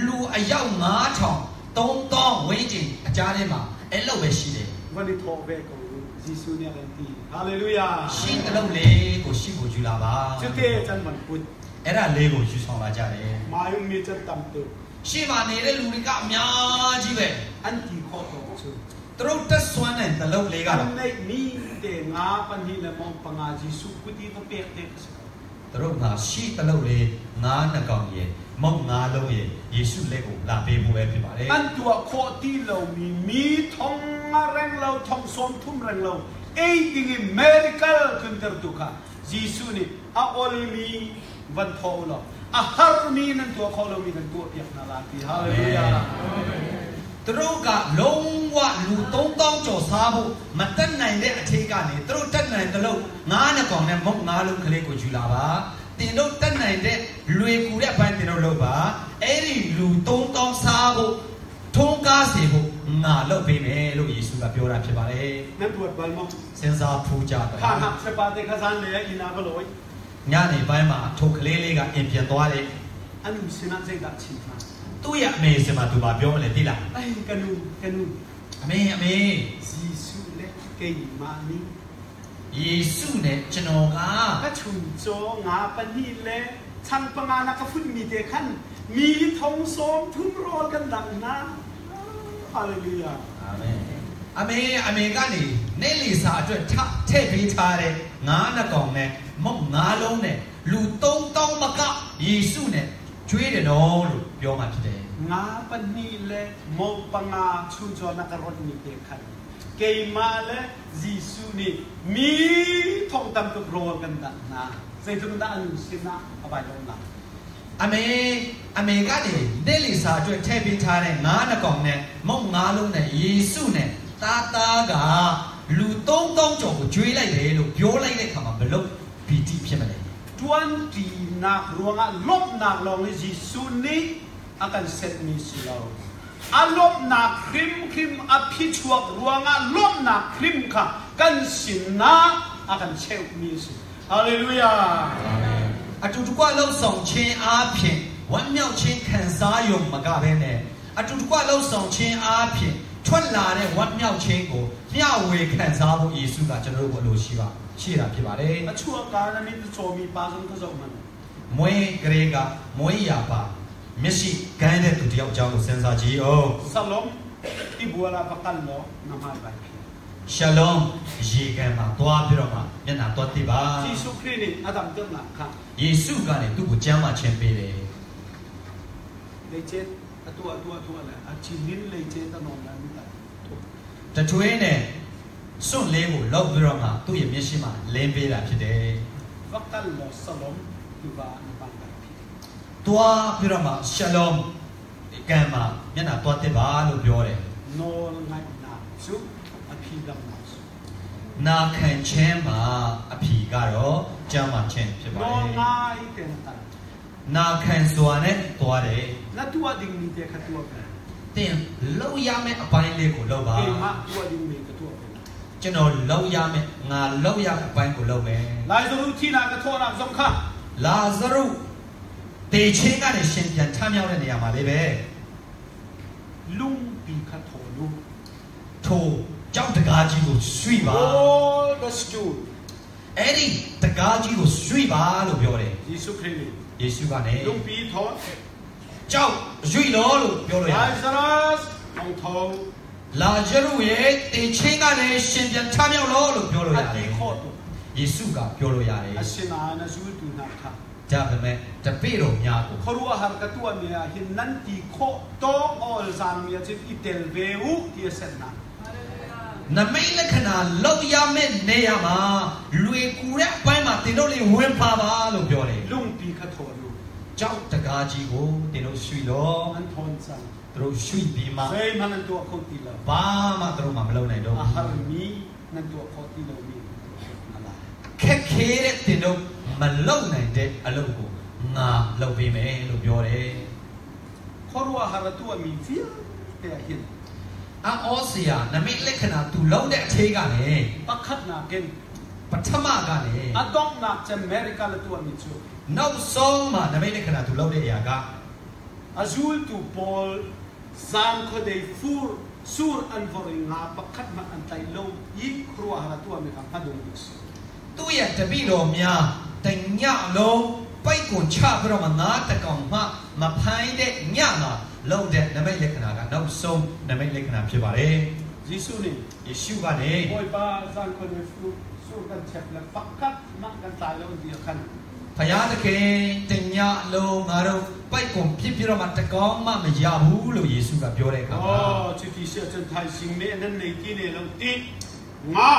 လူအယောက်9000 3000ဝန်းကျင်အကြားထဲမှာအဲ့လောက်ပဲရှိတယ် Vani tho ve ko Jesu ni an ti. Hallelujah. ရှင်းတစ်လုံးလေးကိုရှိကိုယူလာပါ Chu te chan man put. အဲ့ဒါလေးကိုယူဆောင်လာကြတယ် Ma yung mi chan tam tu. ရှေ့မှာနေတဲ့လူတွေကအများကြီးပဲ An ti kho to chu. သူတို့တက်ဆွမ်းတဲ့တစ်လုံးလေးကတော့ An nei mi te nga pan hi le mo pa nga Jesu ku ti to pe te. သူတို့ကရှေ့တစ်လုံးလေးငားနှကောင်ရဲ့ မုတ်ငားလုံးရဲ့ယေရှုလက်ကိုလာပေးဖို့ပဲဖြစ်ပါတယ် An tua kho ti lo mi mi thong nga reng lo thong som thum reng lo. Ei ding miracle kun ter tu kha. Jesu ni a ol mi van tho lo. A har mi nan tua kho lo mi nan tua piak na la ti. Hallelujah. သူတို့ကလုံးဝလူ3000ကျော်စားဖို့မတက်နိုင်တဲ့အထိကနေသူတို့တက်နိုင်တဲ့လို့ငားနှကောင်နဲ့မုတ်ငားလုံးကလေးကိုယူလာပါတင်တို့တက်နိုင်တဲ့ လွေကူတဲ့ဘိုင်းတင်တို့လုပ်ပါအဲ့ဒီလူ3000စားဖို့ထုံးကားစေဖို့ငါလုပ်ပေးမယ်လို့ယေရှုကပြော ta ဖြစ်ပါတယ် Nan tua bal mo. စဉ်းစားဖူးကြပါ Kha ha se pa te khazan le ina ba loi. ညနေပိုင်းမှာထိုကလေးလေးကအင်ပြန်သွားတယ် An sina zai da chin ha. သူ့ရဲ့အမေစင်မှာသူပါပြောမလဲသိလား Ai kanu kanu အမေအမေ Jesu le ke ma ni. ယေရှုနဲ့ကျွန်တော်က Ka chun cho nga pa ni le chang pa nga na ka phun mi te khan mi thong som thum rol kan dang na. Hallelujah. အာမင်အမေအမေကနေနေလီစာအတွက်ထထည့်ပေးထားတဲ့ငါးနှကောင်နဲ့မုတ်ငါးလုံးနဲ့လူ3000မကယေရှုနဲ့ကျွေးတယ်နော်လို့ပြောမှဖြစ်တယ် Nga pa ni le mo pa nga chu cho na ka rot mi te khan. Ke keimale jisu ni mi thong tam tu ro kan da na sai tu da an sin na abai lo na အမေအမေကနေလက်လီစာအတွက်ထည့်ပေးထားတဲ့ငါးနှကောင်နဲ့မုံငါးလုံးနဲ့ယေစုနဲ့သားသားကလူ3000ကျော်ကိုကျွေးလိုက်တယ်လို့ပြောလိုက်တဲ့ခါမှာဘလို့ပီတိဖြစ်မလဲ tuan ti na ruanga lop na long ni jisu ni akan set mi silo alop na krim krim api chuak ruanga lop na krim kha kan sin na akan cheu mi si hallelujah အတူတကွလှုပ်ဆောင်ခြင်းအားဖြင့်ဝမ်းမြောက်ခြင်းခံစားရုံမကဘဲနဲ့အတူတကွလှုပ်ဆောင်ခြင်းအားဖြင့်ထွက်လာတဲ့ဝမ်းမြောက်ခြင်းကိုမျှဝေခံစားဖို့ယေရှုကကျွန်တော်တို့ကိုအလိုရှိပါရှိတာဖြစ်ပါတယ် a chuak ka na mi cho mi pa jong ka zong man မွေးကလေးကမွေးရပါမျက်စိကန်းတဲ့သူတယောက်အကြောင်းကိုစဉ်းစားကြည့်အောင် salom ibuala pakal lo na ma bai ရှလုံရေကန်မှာသွားပြီးတော့မှမျက်နှာသွားတိပါ jisu kri ni adam tem na kha ယေရှုကနေသူ့ကိုကြမ်းမှခြင်းပေးတယ် le che atua atua atua la a chinin le che ta non la mi ta တထွေးနဲ့စွန့်လေးကိုလောက်ပြီးတော့မှသူ့ရဲ့မျက်စိမှာလင်းပေးတာဖြစ်တယ် pakal lo salom iba na pa bai သွားပြီးတော့မှရှလုံကံမှာမျက်နှာသွားတိပါလို့ပြောတယ် no ngai na su a phi dam na su နာခံခြင်းမှာအဖြီကတော့ကြမ်းမှခြင်းဖြစ်ပါတ no ယ် ngai ten ta နာခံစွာနဲ့သွားတယ် na tua ding ni te kha tua ka တင်လောက်ရမယ့်အပိုင်းလေးကိုလောက်ပါ e ma tua ding me ka tua ka ကျွန်တော်လောက်ရမယ့်ငါလောက်ရမယ့်အပိုင်းကိုလောက်မယ် lai zo lu thi na ka tho na zong kha လာဇရုတေချင်းကနေရှင်ပြန်ထမြောက်တဲ့နေရာမှာလေးပဲ lung pi kha tho lu ထို ကြောက်တကားကြီးကိုရွှေ့ပါ all the stew အဲ့ဒီတကားကြီးကိုရွှေ့ပါလို့ပြောတယ် jisu kri ni ယေရှုကနေ lung pi tho ကြောက်ရွှေ့လို့လို့ပြောလို့ရတယ် lazarus ong tho လာဇရုရဲ့တေချင်းကနေရှင်ပြန်ထမြောက်လို့လို့ပြောလို့ရ a တ ti ယ် kho to ယေရှုကပြောလို့ရတယ် asina na zul tu na kha ဒါပေမဲ့တပိတော်များကို khorua har ka tua ne hin nan ti kho to all san mi chit itel veu ti set na န မိတ်လက္ခဏာလောက်ရမယ့်နေရာမှာလွေကူတဲ့အပိုင်းမှာတင်တို့လေးဝင်ပါပါလို့ပြောတယ် lung pi kha tho lu ကြောက်တကားကြီးကိုတင်တို့ရွှေ့လို့ an thon san သူတို့ရွှေ့ပြီးမှ sei man an tua kho ti la ဘာမှသူတို့မှမလုပ်နိုင်တော့ a ဘူး har mi nan tua kho ti lo mi ala ခက်ခဲတဲ့တင်တို့မလုပ်နိုင်တဲ့အလုပ်ကိုငါလုပ်ပေးမယ်လို့ပြောတယ် khorua har tua mi fil te hin အော်စရာနမိတ်လက္ခဏာသူလုံးတဲ့အထေးကလည်း pakhat na ken ပထမကလည်း adok na che america la tua mi chu နောက်ဆုံးမှနမိတ်လက္ခဏာသူလုံးတဲ့အရာက azul tu pol zam kho dei fur sur an voring nga pakhat ma an tai lo yi khorua har tua mi kam padung ni သူ့ရဲ့တပိတော်များတညလုံးပိုက်ကွန်ချပြီးတော့မှငါးတကောင်မှမဖိုင်းတဲ့ညမှာ လုံးတဲ့နမိတ်လက္ခဏာကနောက်ဆုံးနမိတ်လက္ခဏာဖြစ်ပါတယ် jisu ni ယေရှုကနေ boy pa zam kho dei fur sur kan chep la pakhat ma kan tai lo di khan ဖယားသခင်တညလုံးငါတို့ပိုက်ကွန်ပြစ်ပြီးတော့မှတကောင်မှမရဘူးလို့ယေရှုကပြောတဲ့အခါမှာ oh chi ti sia chen thai sing ne nan nei ti ne lo ti nga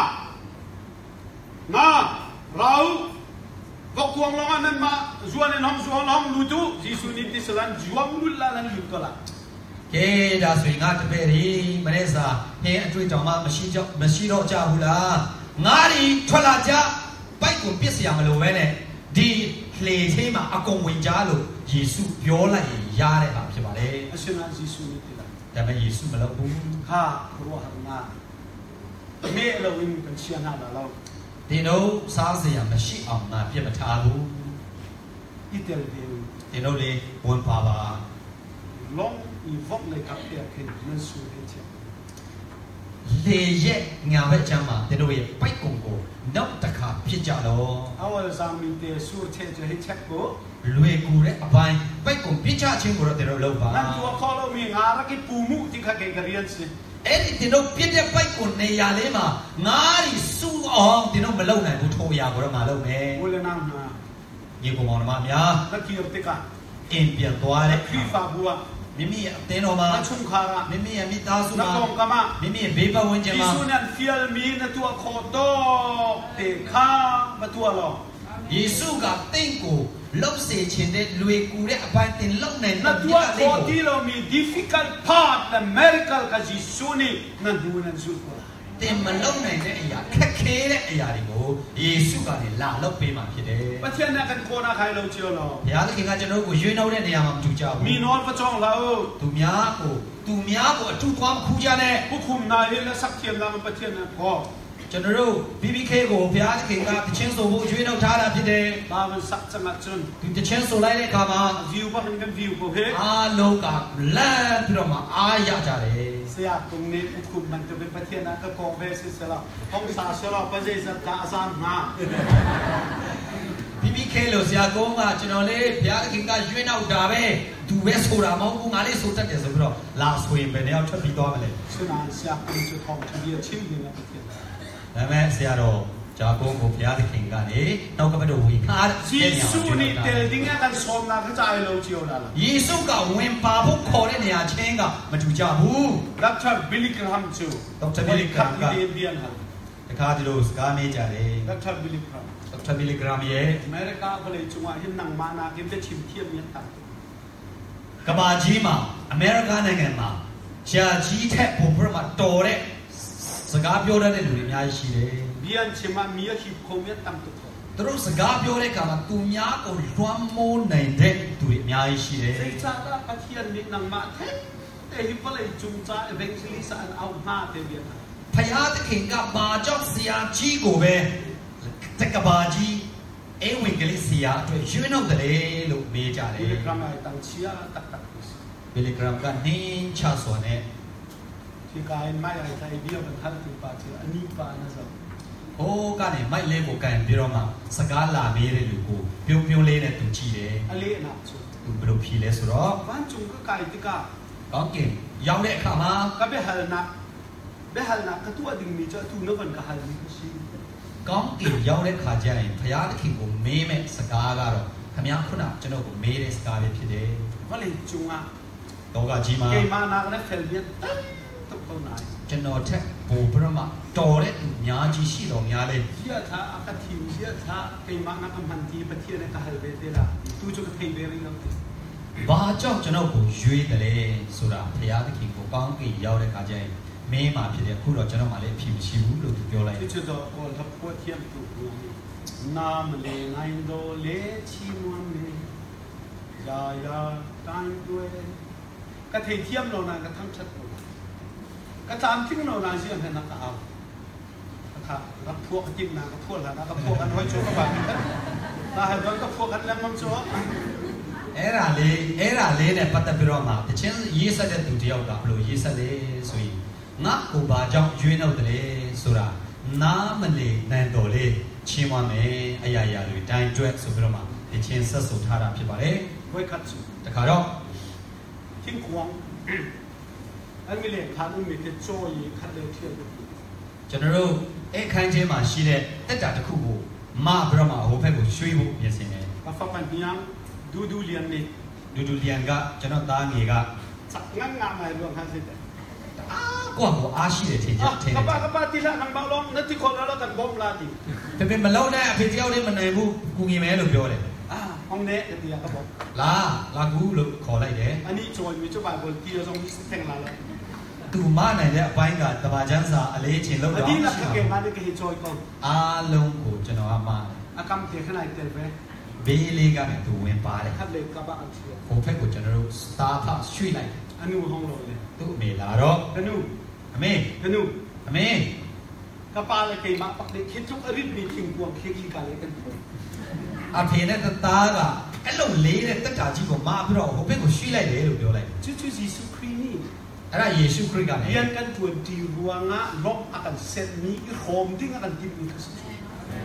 nga rau vok tuang long anan ma zuan en hom zuan hom lu tu jisu ni ti salan juam lu la lan lu ko la ကဲဒါဆိုရင်ငါတပည့်ရီမနေ့စာဟင်းအတွေ့အကြုံမှမရှိတော့မရှိတော့ကြဘူးလားငါဒီထွက်လာကြပိုက်ကွန်ပြစ်စရာမလိုပဲနဲ့ဒီလေသေးမှာအကုန်ဝင်ကြလို့ယေရှုပြောလိုက်ရင်ရတဲ့ဟာဖြစ်ပါတယ် asina jisu ni ti la ဒါပေမဲ့ယေရှုမလုပ်ဘူး ha ro har na me lo win kan sia na la lo ဒီတော့စားစရာမရှိအောင်ငါပြစ်မထားဘူး itel de ဒီတော့လေဝန်ပါပါ long i vok le kap te khin nan su de che လေရက်ညာဘက်ချမ်းမှာဒီတို့ရဲ့ပိုက်ကွန်ကိုနောက်တစ်ခါဖြစ်ကြတော့ awal zam mi te sur che che he chek ko လွေကူတဲ့အပိုင်းပိုက်ကွန်ပြစ်ချခြင်းကိုတော့ဒီတို့လုပ်ပါ nan tua kho lo mi nga ra ki pu mu ti kha ke karian si အဲ့ဒီတင်တို့ပြစ်တဲ့ပိုက်ကိုနေရာလေးမှာငါးရီစူအောင်တင်တို့မလုံနိုင်ဘူးထိုအရာကိုတော့ငါလုံမယ် wala na na ညီကောင်မောင်နှမများ na ki te ka အင်ပြန်သွားတဲ့ khi fa bua မိမိရဲ့အသင်းတော်မှာ na chung kha ra မိမိရဲ့မိသားစု na မှာ kong kama မိမိရဲ့ဘေးပတ်ဝန်းကျင်မှာ Isu nan fiel mi na tua kho to te kha ma tua lo ယေရှုကတင့်ကိုလှုပ်စေခြင်းတဲ့လွေကူတဲ့အပိုင်းတင်လှုပ်နိုင်တဲ့ na မြ tua တ်တ kho င့်ကို ti lo mi difficult part the miracle ka Jisu ni na du nan su ko တင်မလုံနိုင်တဲ့အရာခက်ခဲတဲ့အရာတွေကိုယေရှုကနေလာလုပ်ပေးမှာဖြစ်တယ် pa thian na kan ko na khai lo chio lo ဘုရားသခင်ကကျွန်တော်တို့ကိုရွေးနှောက်တဲ့နေရာမှာမတူကြဘူး mi non pa chong la o သူများကိုသူများကိုအထူးသွားမခူးကြနဲ့ pu khum na he la sak thiam na pa thian na ko ကျွန်တော်တို့ BBK ကိုဘုရားသခင်ကတခြင်းဆိုဖို့ရွေးနှောက်ထားတာဖြစ်တယ် ba man sak changa chun ဒီတခြင်းဆိုလိုက်တဲ့အခါမှာ view pa kan kan view ko he အားလုံးကလန့်ပြီးတော့မှအားရကြတယ် sia tung ni pu khum man to pa thian na ka ko ve si se la hong sa se la pa jai sa ta asan ma BBK လို့ဆရာကောင်းကကျွန်တော်လေးဘုရားသခင်ကရွေးနှောက်တာပဲသူပဲဆိုတာမဟုတ်ဘူးငါလေးဆိုတတ်တယ်ဆိုပြီးတော့လာဆိုရင်ဘယ်နှယောက်ထွက်ပြီးသွားမလဲ suna sia kun chu thong chu dia chim ni na pa thian ဒါပေမဲ့ဆရာတော်ဂျာကုန်းကိုဘုရားသခင်ကနေနောက်ကပတ်တော်ဝင်ခါတဲ့ Jisu ni tel ding ya kan som na ka chai lo chio la la ယေရှုကဝင်ပါဖို့ခေါ်တဲ့နေရာချင်းကမတူကြဘူး Dr. Billy Graham chu Dr. Billy Graham က ka Indian ha တခါဒီလိုစကားမေးကြတယ် Dr. Billy Graham ဒေါက်တာဘီလီဂရမ်ရဲ့ America ko le chu wa hin nang ma na kim te chim thiam ni ta ကဘာကြီးမှာအမေရိကန်နိုင်ငံမှာဂျာကြီးထက်ပုံပြမှာတော်တဲ့ စကားပြောတတ်တဲ့လူတွေအများကြီးရှိတယ် bian chima mi ya hip khom ya tam tu tho သူတို့စကားပြောတဲ့အခါမှာသူများကိုလွှမ်းမိုးနိုင်တဲ့သူတွေအများကြီးရှိတယ် sei cha da ka thian ni nang ma the te hi pa le chung cha eventually sa an out ma te bian ဖယားသခင်ကဘာကြောင့်ဆရာကြီးကိုပဲတကဘာကြီးအဲဝင်ကလေးဆရာအတွက်ရွေးနှုတ်တယ်လို့မေးကြတယ် Billy Graham ai tang chia tak tak ဘီလီဂရမ်ကနင်းချစွာနဲ့ thi kai mai ai tai bia ban thal tu pa chi ani pa na sa ဟိုးကနေမိုက်လေးကိုကန်ပြီးတော့မှစကားလာမေးတဲ့လူကိုပြုံးပြုံးလေးနဲ့သူကြည့်တယ် ale na chu သူဘယ်လိုဖြေလဲဆိုတော့ ban chung ka kai ti ka ကောင်းကင်ရောက်တဲ့အခါမှာ ka be hal na be hal na ka tu ading mi cha tu no ban ka hal ni ka shi ကောင်းကင်ရောက်တဲ့ခါကျရင်ဘုရားသခင်ကိုမေးမဲ့စကားကတော့ခမ ्या ခုနကျွန်တော်ကိုမေးတဲ့စကားလေးဖြစ်တယ် va le chung a တော့ကကြီးမှာ ke ma na ka fel bien ta tu ko na ကျွန်တော်ထက်ဘူပရမတော်တဲ့သူအများကြီးရှိတော်များလဲ sia tha a ka thim sia tha ke ma na ka man ti pa thi ne ka hal be te la tu chu ka thei be ri lo te ဘာကြောင့်ကျွန်တော်ကိုရွေးတယ်လဲဆိုတာဘုရားသခင်ကိုကောင်းကင်ရောက်တဲ့ခါကျရင်မင်းမှာဖြစ်တယ်အခုတော့ကျွန်တော်မှလည်းအဖြစ်မရှိဘူးလို့သူပြောလိုက်တယ် ti chu do ko la po thiam tu ku nam le ngai do le chi mon me ya ya tan due ka thei thiam lo na ka thang chat lo ka tam thing lo na sia na ka au ka ka phuak tim na ka phuak la na ka phuak an hoi chu ka ba na ha do ka phuak an lam mam chu အဲ့ဒါလေးအဲ့ဒါလေးနဲ့ပတ်သက်ပြီးတော့မှတချင်းရေးဆက်တဲ့သူတယောက်ကဘယ်လိုရေးဆက်လဲဆိုရင်ငါကိုဘာကြောင့်ရွေးနှုတ်တယ်ဆိုတာနားမလေနိုင်တော်လေချင်းမမယ်အရာရာတွေတိုင်းတွက်ဆိုပြီးတော့မှတချင်းဆက်ဆိုထားတာဖြစ်ပါတယ် hoi kat chu တခါတော့ ทิ้งคว အဲ့မိလေခါလို့မိတဲ့ချောရေခတ်တဲ့ထည့်လို့ကျွန်တော်တို့အခန်းချင်းမှာရှိတဲ့တက်တာတစ်ခုကိုမဘရမဟိုဘက်ကိုရွှေ့ဖို့ပြင်ဆင်တယ်ဘာဖမန်ညာဒူဒူလျန်နေဒူဒူလျန်ကကျွန်တော်သားငယ်ကငန်းငါမိုင်လို့ခန်းစစ်တယ်အာကွာကိုအားရှိတယ်ထင်ကြထင်တယ်ကပကပတိလာဟန်ဘောလုံးနတိခေါ်လာတော့ဘုံလာတိဒါပေမဲ့မလောက်တဲ့အဖေတယောက်လေးမနိုင်ဘူးကူငင်မယ်လို့ပြောတယ်အာဟောင်းတဲ့တရားကပေါ့လာလာကူလို့ခေါ်လိုက်တယ်အနိချောမြေချပါဘုံတီရောဆုံးစက်လာလား သူမနိုင်တဲ့အပိုင်းကတဘာချမ်းစာအလေးအချိန်လောက်တော့အဒီလက်ခေငါလည်းခေချောကောအားလုံးကိုကျွန်တော်ကမှာအကမ်တေခနိုင်တယ်ပဲဘေးလေးကနေသူဝင်ပါတယ်ခက်လေကဘာအချီဟိုဖက်ကိုကျွန်တော်တို့စတာဖရွှေ့လိုက်အနုဟောင်းလို့လေသူ့အမေလာတော့အနုအမေအနုအမေကပါလေကေမပတ်လေခေချောအရစ်ဒီချင်းကိုခေကြီးကလေးကန်ဖို့အဖေနဲ့တသားကအဲ့လိုလေးတဲ့တက်တာကြီးကိုမာပြီးတော့ဟိုဖက်ကိုရွှေ့လိုက်တယ်လို့ပြောလိုက်ချူချူစီစုခရ အဲ့ဒါယေရှုခရစ်ကလေ Yan kan tuan ti ruanga lok akan set ni hom ding akan ti ni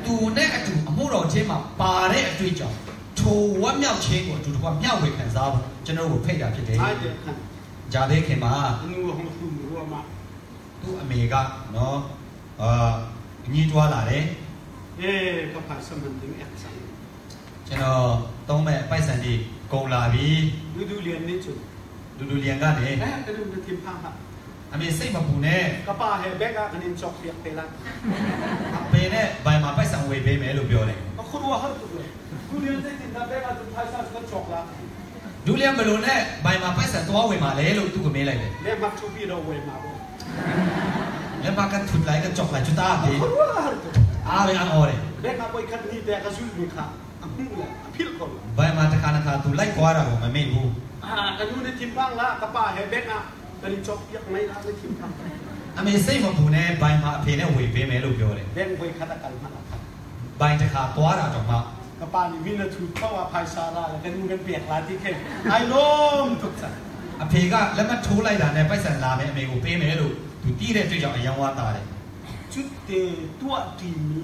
သူနဲ့အတူအမှုတော်ချင်းမှာပါတဲ့အတွေ့အကြုံထိုဝတ်မြောက်ခြင်းကိုအတူတကွမျှဝေခံစားဖို့ကျွန်တော်ကိုဖိတ်တာဖြစ်တယ်။ဂျာသေးခင်မှာသူ့အမေကနော်အာအငြင်းတွားလာတယ်။အေးကပတ်စမန်တင်အက်ဆန်ကျွန်တော်သုံးမဲ့ပိုက်ဆံကြီးကုန်လာပြီ။ဒူးဒူးလျက်နေချုံ လူလူလျံကနေ eh kan du tim phang ha အမေစိတ်မပူနဲ့ kapa he bek a kan chok piak pela အဖေနဲ့ဘိုင်မှာပိုက်ဆံဝေပေးမယ်လို့ပြောတယ် ko khurwa har tu ku lian te tin da bek a tu phai sa ka chok la ဒူလျံဘလို့နဲ့ဘိုင်မှာပိုက်ဆံသွားဝေမှာလဲလို့သူကမေးလိုက်တယ် le mak chu bi do we ma bo လက်မကထွတ်လိုက်ကကြောက်လိုက်ကျွတာပြီ khurwa har tu အားပဲအော်တယ် bek a boy khat ni de ka zul mi kha amu la phil ko ဘိုင်မှာတစ်ခါတစ်ခါသူလိုက်သွားတာကိုမမေ့ဘူး ah kan du ni tim phang la kapa he bek a kan chok piak mai la le tim phang အမေစိတ်မပူနဲ့ဘိုင်မှာအဖေနဲ့ဝေပေးမယ်လို့ပြောတယ် ben boy khat kal ma la ဘိုင်တစ်ခါသွားတာတော့မှ kapa ni win tu ko wa phai sa la kan du kan piak la ti khen ai lom tuk sa အဖေကလက်မထိုးလိုက်တာနဲ့ပိုက်ဆံလာမယ်အမေကိုပေးမယ်လို့သူတီးတဲ့တွေ့ကြောင့်အယံဝါသားတယ် chút te tua ti mi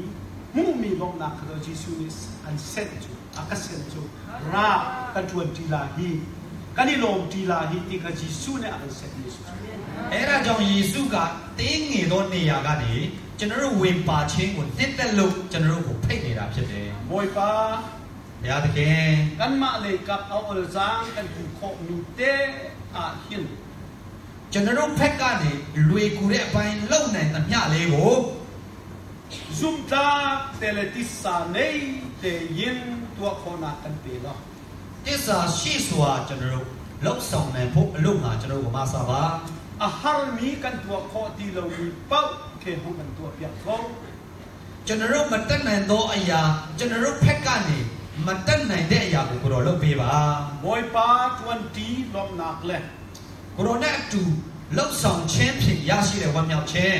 mu mi long na khado jisu ni an set chu akasen chu ra ka tuan ti la hi ka ni lom ti la hi ti ka jisu ne an set ni su အဲ့ဒါကြောင့်ယေရှုကတင်းငယ်သောနေရာကနေကျွန်တော်တို့ဝင်ပါခြင်းကိုတစ်သက်လို့ကျွန်တော်တို့ကိုဖိတ်နေတာဖြစ်တယ် boy pa ဘုရားသခင် kan ma le kap au al zang kan ku kho nu te a hin ကျွန်တော်တို့ဖက်ကနေလွေကူတဲ့အပိုင်းလုံနိုင်သမျှလေးကို zum ta tele ti sa nei te yin tua khona kan pe lo တစ္ဆာရှိစွာကျွန်တော်တို့လောက်ဆောင်နိုင်ဖို့အလို့ငါကျွန်တော်တို့ကိုမဆာပါ a har mi kan tua kho ti lo mi pau ke hong kan tua pia kho ကျွန်တော်တို့မတက်နိုင်သောအရာကျွန်တော်တို့ဖက်ကနေမတက်နိုင်တဲ့အရာကိုကိုတော်လုပ်ပေးပါ boy pa 20 lom nak le ကိုတော်နဲ့အတူလောက်ဆောင်ခြင်းဖြင့်ရရှိတဲ့ဝမ်းမြောက်ခြင်း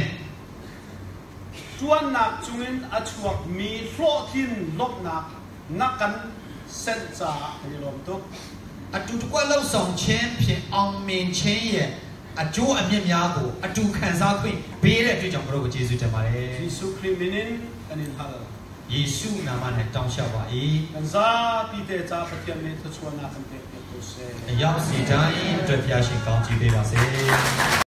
chuan nak chungin a chuak mi hlo thin lop nak nakan sen cha ni lom tu အတူတကွလောက်ဆောင်ခြင်းဖြင့်အောင်မြင်ခြင်းရဲ့အကျိုးအမြတ်များကိုအတူခံစားခွင့်ပေးတဲ့အတွက်ကြောင့်ကိုတော်ကိုကျေးဇူးတင်ပါတယ် jisu kriminin kanin hal ယေရှုနာမ၌တောင်းလျှောက်ပါ၏ kan za pi te cha pathian ne chu chuan na kan te te tu se အရောက်စီတိုင်းအတွက်ဖျားရှင်ကောင်းချီးပေးပါစေ